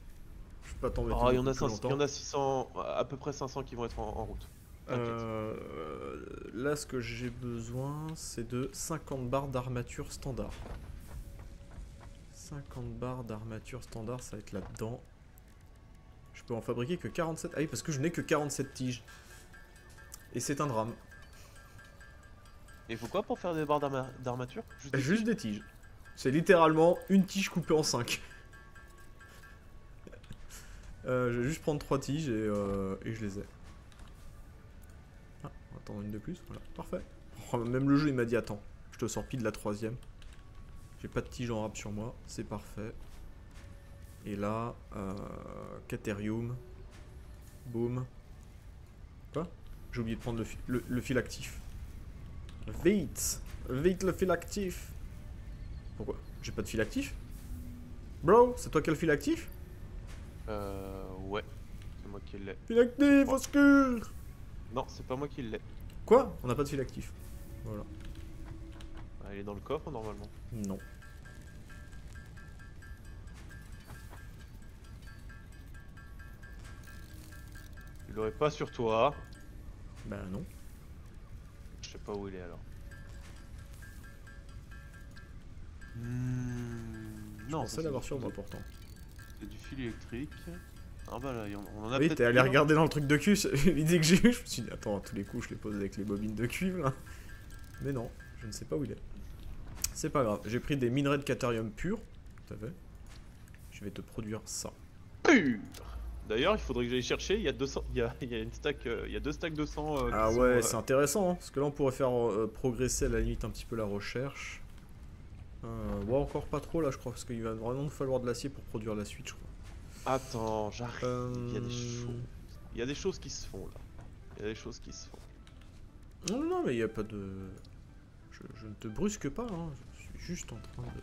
Je vais pas t'embêter. Oh, il y en a beaucoup plus 500, il y en a 600, à peu près 500 qui vont être en, en route. Euh, là, ce que j'ai besoin, c'est de 50 barres d'armature standard. 50 barres d'armature standard, ça va être là-dedans. Je peux en fabriquer que 47. Ah oui, parce que je n'ai que 47 tiges. Et c'est un drame. Et faut quoi pour faire des barres d'arma- d'armature? Juste des Juste des tiges. C'est littéralement une tige coupée en 5. Euh, je vais juste prendre 3 tiges et, euh, et je les ai. Ah, on va attendre une de plus. Voilà, parfait. Oh, même le jeu il m'a dit attends, je te sors pile la troisième. J'ai pas de tige en rap sur moi, c'est parfait. Et là, euh, Caterium. Boom. Quoi? J'ai oublié de prendre le, fi- le- le fil actif. Vite Vite le fil actif Pourquoi? J'ai pas de fil actif? Bro, c'est toi qui as le fil actif? Euh, ouais. C'est moi qui l'ai. Fil actif, Oscar Non, c'est pas moi qui l'ai. Quoi? On n'a pas de fil actif. Voilà. Ah, il est dans le coffre normalement. Non. Tu l'aurais pas sur toi. Bah non. Je sais pas où il est alors. Hmm, non, c'est l'avoir sur moi pourtant. C'est du fil électrique. Ah bah là, on en a Oui, peut-être t'es allé regarder dans le truc de cul, l'idée que j'ai eue, je me suis dit, attends, à tous les coups, je les pose avec les bobines de cuivre là. Mais non, je ne sais pas où il est. C'est pas grave, j'ai pris des minerais de caterium pur, tout à fait. Je vais te produire ça. Pur D'ailleurs, il faudrait que j'aille chercher. Il y a 200, il y a, il y a une stack, euh, il y a deux stacks de sang. euh, Ah ouais, euh, c'est intéressant, hein, parce que là on pourrait faire progresser à la limite un petit peu la recherche. Ouais, encore pas trop là, je crois, parce qu'il va vraiment nous falloir de l'acier pour produire la suite, je crois. Attends, j'arrive. Il y a des choses. Il y a des choses qui se font là. Il y a des choses qui se font. Non, mais il n'y a pas de. Je, je ne te brusque pas, hein. je suis juste en train de.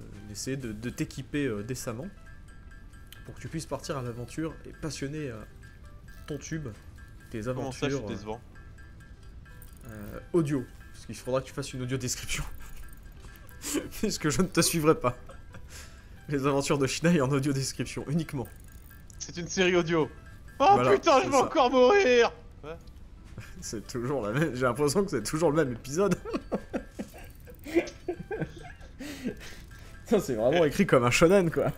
de- d'essayer de, de t'équiper décemment pour que tu puisses partir à l'aventure et passionner euh, ton tube, tes Comment ça, je aventures suis décevant euh, euh, audio. Parce qu'il faudra que tu fasses une audio description. Puisque je ne te suivrai pas. Les aventures de Shinaï en audio description uniquement. C'est une série audio. Oh Voilà, putain, je vais encore mourir C'est toujours la même. J'ai l'impression que c'est toujours le même épisode. Ça, c'est vraiment écrit comme un shonen, quoi.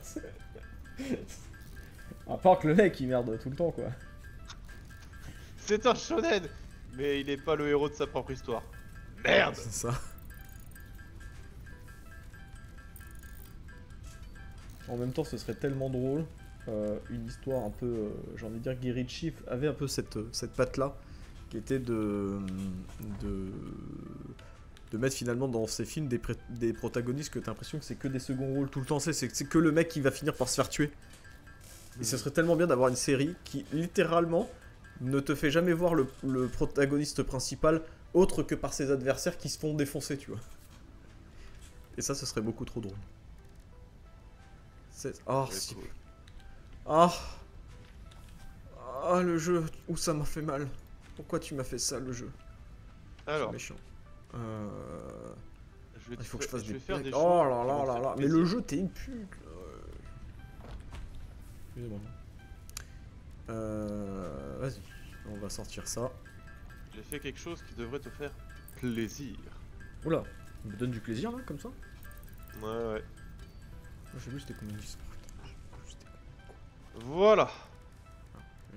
À part que le mec il merde tout le temps, quoi. C'est un shonen Mais il est pas le héros de sa propre histoire. Merde C'est ça. En même temps, ce serait tellement drôle. euh, une histoire un peu, euh, j'ai envie de dire, Guy Ritchie avait un peu cette, cette patte-là, qui était de, de, de mettre finalement dans ses films des, des protagonistes que t'as l'impression que c'est que des seconds rôles tout le temps, c'est que le mec qui va finir par se faire tuer. Et ce serait tellement bien d'avoir une série qui, littéralement, ne te fait jamais voir le, le protagoniste principal autre que par ses adversaires qui se font défoncer, tu vois. Et ça, ce serait beaucoup trop drôle. C'est... Oh, si... cool. Ah, le jeu, où ça m'a fait mal. Pourquoi tu m'as fait ça, le jeu? Alors, méchant. Euh... je vais, te Il faut que je fa- fasse je des faire des Oh là là là là. Mais le jeu, t'es une pute. Excusez-moi. Euh... Vas-y, on va sortir ça. J'ai fait quelque chose qui devrait te faire plaisir. Oula, il me donne du plaisir là, comme ça? Ouais, ouais. Moi, J'ai vu c'était combien de Putain, c'était- Voilà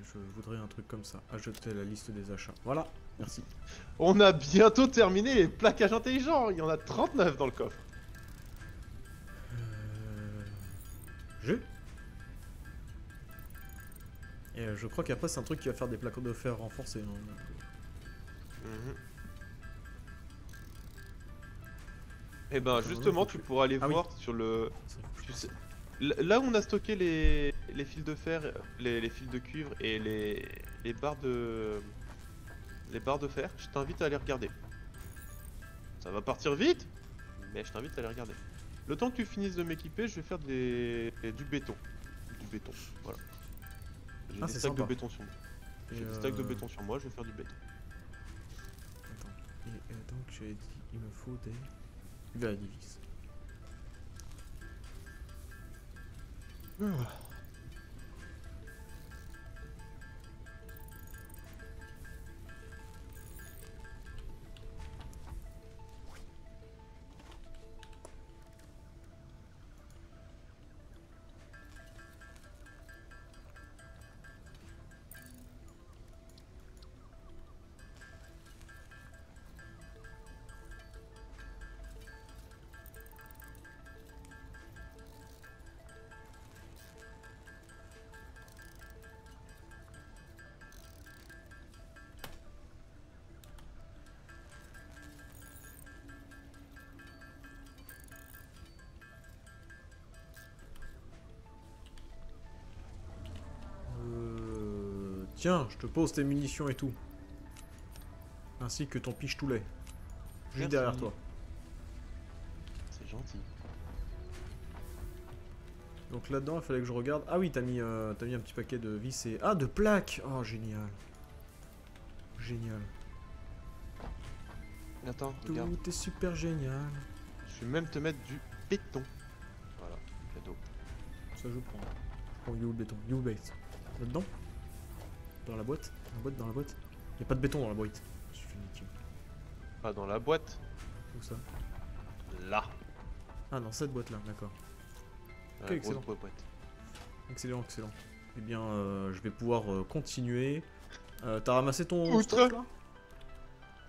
Je voudrais un truc comme ça. Ajouter à la liste des achats. Voilà, merci. On a bientôt terminé les plaquages intelligents Il y en a 39 dans le coffre Euh... Je Et euh, je crois qu'après c'est un truc qui va faire des plaques de fer renforcés. hein. Mhm. Et ben justement, tu pourras aller Ah oui. voir sur le. Tu sais, là où on a stocké les, les fils de fer, les, les fils de cuivre et les, les barres de les barres de fer, je t'invite à aller regarder. Ça va partir vite, mais je t'invite à aller regarder. Le temps que tu finisses de m'équiper, je vais faire des, du béton. Du béton, voilà. J'ai Ah, des stacks de sympa. béton sur moi. J'ai des stacks de euh, béton sur moi, je vais faire du béton. Attends. Et euh, donc j'avais dit, il me faut des Verdivis. Euh... Tiens, je te pose tes munitions et tout. Ainsi que ton piche tout lait. Juste derrière toi. C'est gentil. Donc là-dedans, il fallait que je regarde. Ah oui, t'as mis, euh, t'as mis un petit paquet de vis et... Ah, de plaques Oh, génial. Génial. Attends, regarde. Tout est super génial. Je vais même te mettre du béton. Voilà, cadeau. Ça, je prends. Je prends You béton. You bait. Là-dedans Dans la boîte Dans la boîte, dans la boîte Y'a pas de béton dans la boîte. Je suis. Pas dans la boîte, Où ça? Là. Ah, dans cette boîte-là, d'accord. La Ok, excellent. boîte. Excellent, excellent. Eh bien, euh, je vais pouvoir euh, continuer. Euh, T'as ramassé ton Outre. stock là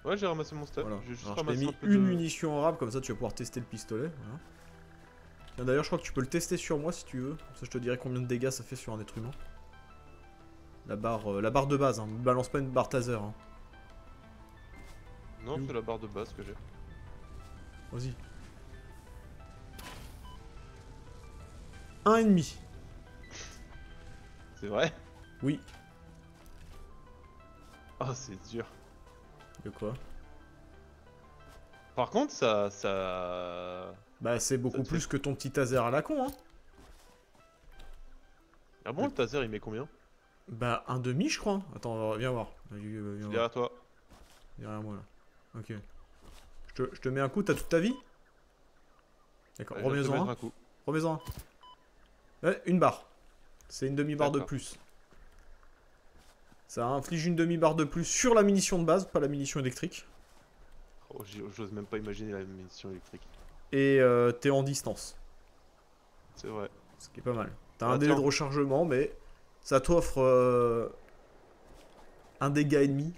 Ouais, j'ai ramassé mon stuff. Voilà. J'ai juste Alors, je t'ai ramassé mis un peu une de... munition en rab, comme ça tu vas pouvoir tester le pistolet. voilà. D'ailleurs, je crois que tu peux le tester sur moi si tu veux. Comme ça, je te dirai combien de dégâts ça fait sur un être humain. La barre, euh, la barre de base, hein. Ne balance pas une barre taser. Hein. Non, c'est la barre de base que j'ai. Vas-y. Un et demi. C'est vrai? Oui. Oh, c'est dur. De quoi? Par contre, ça... ça... Bah, c'est beaucoup plus fait- que ton petit taser à la con, hein. Ah bon, le taser, il met combien? Bah, un demi, je crois. Attends, viens voir. Viens, voir. Derrière toi. Derrière moi là. Ok. Je te, je te mets un coup, t'as toute ta vie D'accord, remets-en un. Remets-en un. Ouais, une barre. C'est une demi-barre de plus. Ça inflige une demi-barre de plus sur la munition de base, pas la munition électrique. Oh, J'ose même pas imaginer la munition électrique. Et euh, t'es en distance. C'est vrai. Ce qui est pas mal. T'as Ah, un délai tiens. de rechargement, mais ça t'offre euh, un dégât ennemi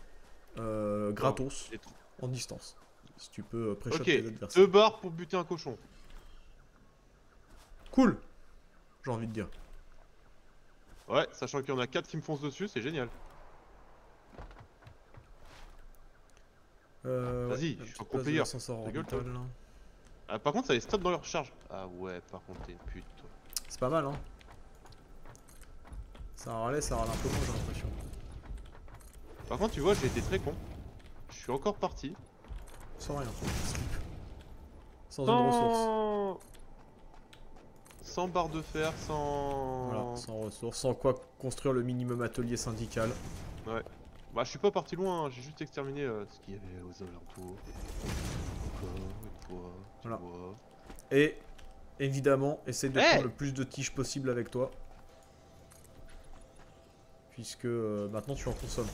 euh, gratos tout. en distance. Si tu peux euh, Ok, tes adversaires. deux barres pour buter un cochon. Cool J'ai envie de dire. Ouais, sachant qu'il y en a 4 qui me foncent dessus, c'est génial. Euh, Vas-y, je suis de player. là. Ah, par contre, ça les stoppe dans leur charge. Ah ouais, par contre, t'es une pute, toi. C'est pas mal, hein. Ça râlait, ça râle un peu moins, j'ai l'impression. Par contre, tu vois, j'ai été très con. Je suis encore parti. Sans rien. Slip. Sans une ressource. Sans... Barre de fer, sans... Voilà, sans ressources. Sans quoi construire le minimum atelier syndical. Bah, je suis pas parti loin, hein, j'ai juste exterminé euh, ce qu'il y avait aux alentours. Encore une fois, tu Voilà. vois. Et évidemment, essaye de Hey prendre le plus de tiges possible avec toi. Puisque euh, maintenant tu en consommes.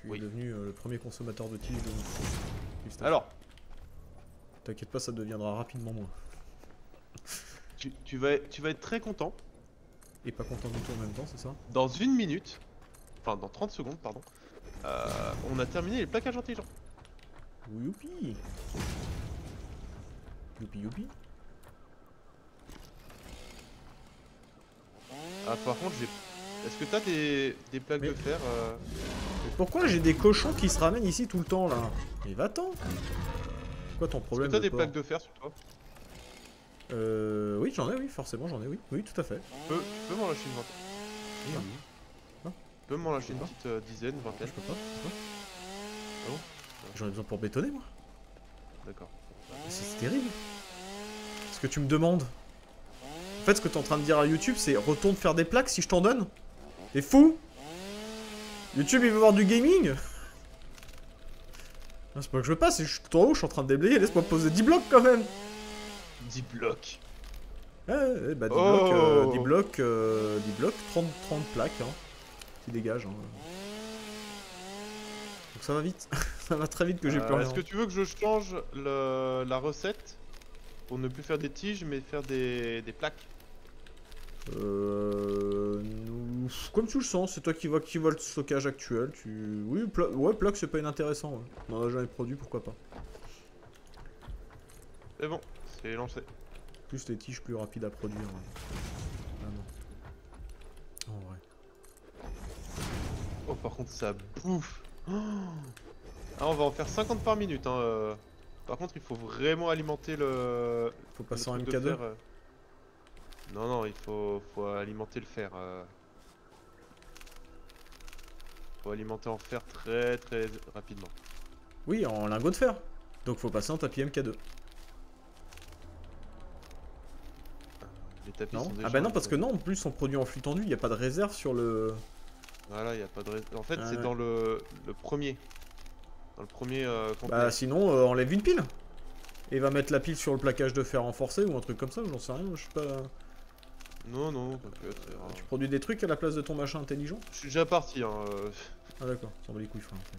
Tu Oui. es devenu euh, le premier consommateur de tiges de. Alors, T'inquiète pas, ça deviendra rapidement moins. tu, tu vas, tu vas être très content. Et pas content du tout en même temps, c'est ça? Dans une minute, enfin dans 30 secondes, pardon, euh, on a terminé les plaquages intelligents. Youpi Youpi youpi Ah, par contre, j'ai. Est-ce que t'as des, des plaques Mais- de fer euh, pourquoi j'ai des cochons qui se ramènent ici tout le temps là Mais va-t'en quoi ton Est-ce que problème t'as de des plaques de fer sur toi Euh, oui, j'en ai, oui, forcément, j'en ai, oui. Oui, tout à fait. Tu peux, tu peux m'en lâcher une vingtaine Oui, oui. Tu peux m'en lâcher une petite euh, dizaine, vingtaine je peux pas. je peux pas. Ah bon J'en ai besoin pour bétonner, moi. D'accord. C'est terrible. Ce que tu me demandes? En fait, ce que t'es en train de dire à YouTube, c'est retourne faire des plaques si je t'en donne. T'es fou YouTube, il veut voir du gaming C'est pas que je veux pas, c'est que je suis tout en haut, je suis en train de déblayer. Laisse-moi poser 10 blocs quand même. 10 blocs. Bah 10 Oh. blocs, euh, 10 blocs, euh, 10 blocs, 30, 30 plaques, hein. Qui dégagent, hein. Donc ça va vite. ça va très vite que j'ai Euh, plus rien. Est-ce que tu veux que je change le- la recette pour ne plus faire des tiges mais faire des, des plaques? Euh, nous- Comme tu le sens, c'est toi qui vois, qui vois le stockage actuel. Tu... Oui, pla... ouais, plaque, c'est pas inintéressant. Ouais. On en a jamais produit, pourquoi pas. C'est bon, c'est lancé. Plus les tiges plus rapides à produire. ouais. Vraiment. En vrai. Oh par contre ça bouffe. Oh. Ah, on va en faire 50 par minute. Hein. euh. Par contre il faut vraiment alimenter le... Faut le passer en truc de MK2. fer, euh. Non non il faut, faut alimenter le fer. euh. Faut alimenter en fer très très rapidement. Oui, en lingot de fer. Donc faut passer en tapis MK2. Les tapis Non sont déjà Ah bah non, parce que non, en plus on produit en flux tendu, il n'y a pas de réserve sur le... Voilà, y a pas de rais- En fait, c'est ouais. dans le, le premier. Dans le premier euh. Bah sinon, euh, enlève une pile. Et va mettre la pile sur le plaquage de fer renforcé ou un truc comme ça, j'en sais rien, je sais pas... Non, non, t'inquiète. c'est rare. Tu produis des trucs à la place de ton machin intelligent? Je suis déjà parti, hein. euh, Ah d'accord, ça me bat les couilles frère en fait.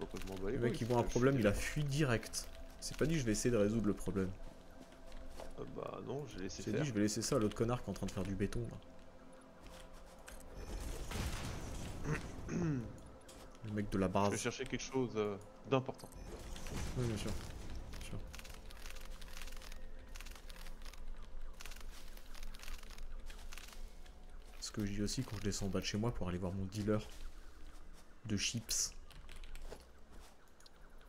donc je m'en bats les Le mec couilles, il voit un je suis problème, il déjà- a fui direct. C'est pas dit je vais essayer de résoudre le problème. Euh, Bah non, j'ai laissé C'est faire. dit je vais laisser ça à l'autre connard qui est en train de faire du béton là. Le mec de la Je base. vais chercher quelque chose euh, d'important. Oui bien sûr. Bien sûr. Ce que je dis aussi quand je descends en bas de chez moi pour aller voir mon dealer de chips.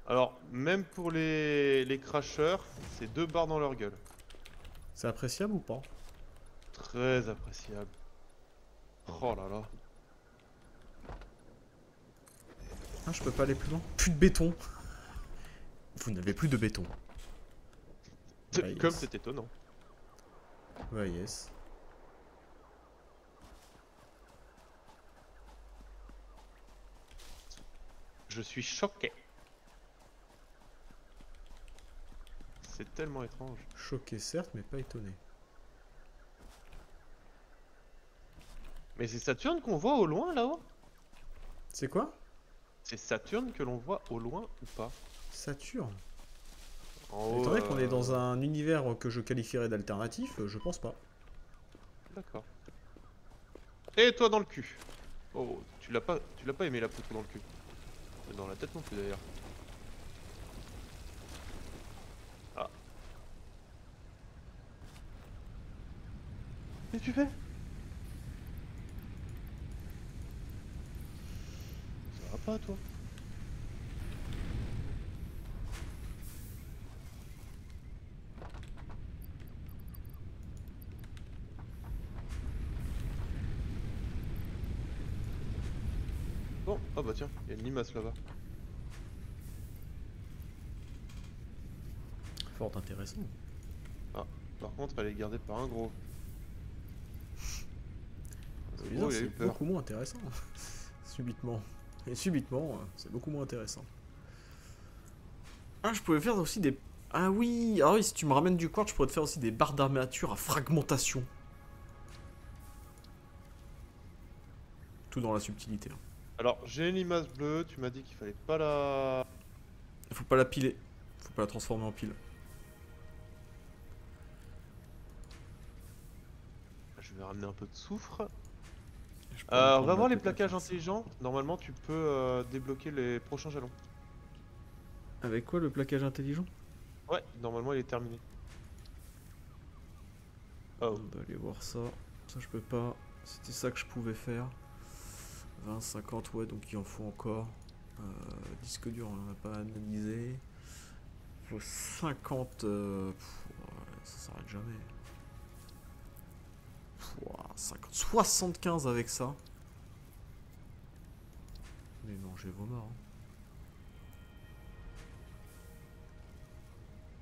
Alors, même pour les, les crashers, c'est deux barres dans leur gueule. C'est appréciable ou pas? Très appréciable. Oh là là. Ah je peux pas aller plus loin? Plus de béton Vous n'avez plus de béton. Ah, yes. Comme c'est étonnant. Ouais yes. Je suis choqué. C'est tellement étrange. Choqué certes mais pas étonné. Mais c'est Saturne qu'on voit au loin là-haut? C'est quoi? C'est Saturne que l'on voit au loin ou pas? Saturne haut, Étant donné qu'on est euh, dans un univers que je qualifierais d'alternatif, euh, je pense pas. D'accord. Et toi dans le cul. Oh, tu l'as pas, tu l'as pas aimé la poutre dans le cul. Dans la tête non plus d'ailleurs. Ah. Qu'est-ce que tu fais? Ça va pas toi Bon, ah bah tiens, il y a une limace là-bas. Fort intéressant. Par contre, elle est gardée par un gros. C'est Le bizarre, gros, il a eu c'est peur. beaucoup moins intéressant. subitement. Et subitement, euh, c'est beaucoup moins intéressant. Ah, je pouvais faire aussi des... Ah oui, ah oui, si tu me ramènes du quartz, je pourrais te faire aussi des barres d'armature à fragmentation. Tout dans la subtilité. hein. Alors, j'ai une limace bleue, tu m'as dit qu'il fallait pas la... Faut pas la piler. Faut pas la transformer en pile. Je vais ramener un peu de soufre. Euh, on va voir les plaquages intelligents. Normalement, tu peux euh, débloquer les prochains jalons. Avec quoi le plaquage intelligent? Ouais, normalement, il est terminé. On Oh, va aller voir ça. Ça, je peux pas. C'était ça que je pouvais faire. 20, 50, ouais, donc il en faut encore. Euh, disque dur, on en a pas analysé. faut 50. euh, pff, ça s'arrête jamais. Pff, ouah, 50, 75 avec ça. Mais non, j'ai vos morts. hein.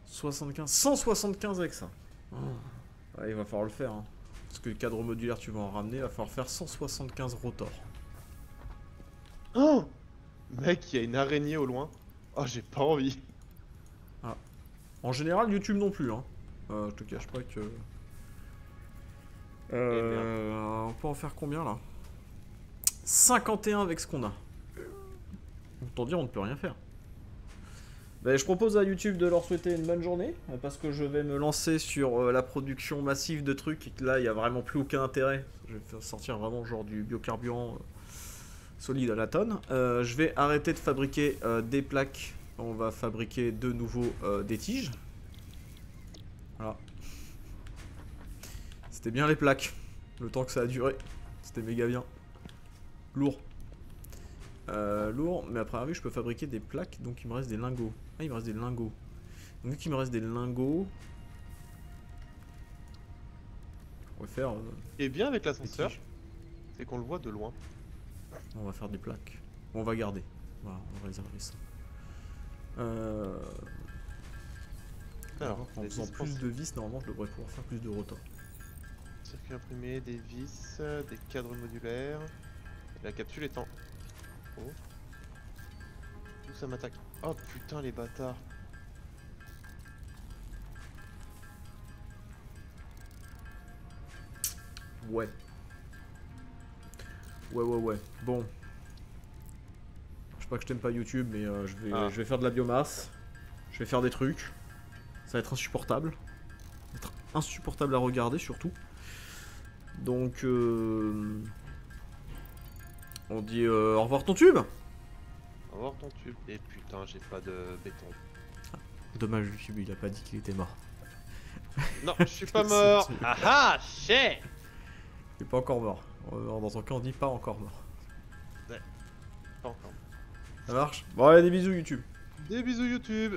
75, 175 avec ça. Oh. Ouais, il va falloir le faire. hein. Parce que le cadre modulaire, tu vas en ramener, il va falloir faire 175 rotors. Oh Mec, il y a une araignée au loin. Oh, j'ai pas envie. En général, YouTube non plus. Hein. Euh, je te cache pas que. Euh, on peut en faire combien là? 51 avec ce qu'on a. Autant dire, on ne peut rien faire. Ben, je propose à YouTube de leur souhaiter une bonne journée euh, parce que je vais me lancer sur euh, la production massive de trucs et que là il n'y a vraiment plus aucun intérêt. Je vais faire sortir vraiment genre du biocarburant euh, solide à la tonne. Euh, je vais arrêter de fabriquer euh, des plaques. On va fabriquer de nouveau euh, des tiges. Voilà. C'était bien les plaques. Le temps que ça a duré. C'était méga bien. Lourd. Lourd, mais après vue, je peux fabriquer des plaques, donc il me reste des lingots. Ah, il me reste des lingots. Donc, vu qu'il me reste des lingots, on va faire, Et bien avec l'ascenseur, c'est qu'on le voit de loin. On va faire des plaques. On va garder. Voilà, on va réserver ça. Euh, Alors, en faisant plus de vis, normalement, je devrais pouvoir faire plus de rotors. Circuit imprimé, des vis, des cadres modulaires. La capsule est en haut. Où ça m'attaque Oh putain les bâtards. Ouais. Ouais, ouais, ouais. Bon. Je sais pas que je t'aime pas YouTube, mais euh, je, vais, Ah. je vais faire de la biomasse. Je vais faire des trucs. Ça va être insupportable. Ça va être insupportable à regarder, surtout. Donc, euh, on dit euh, au revoir ton tube. On va voir ton tube. Et putain, j'ai pas de béton. Dommage, YouTube, il a pas dit qu'il était mort. Non, je suis pas mort. c'est- Ah ah, shit Il est pas encore mort. Dans ton cas, on dit pas encore mort. Pas encore. Ça marche? Bon, allez, des bisous, YouTube. Des bisous YouTube.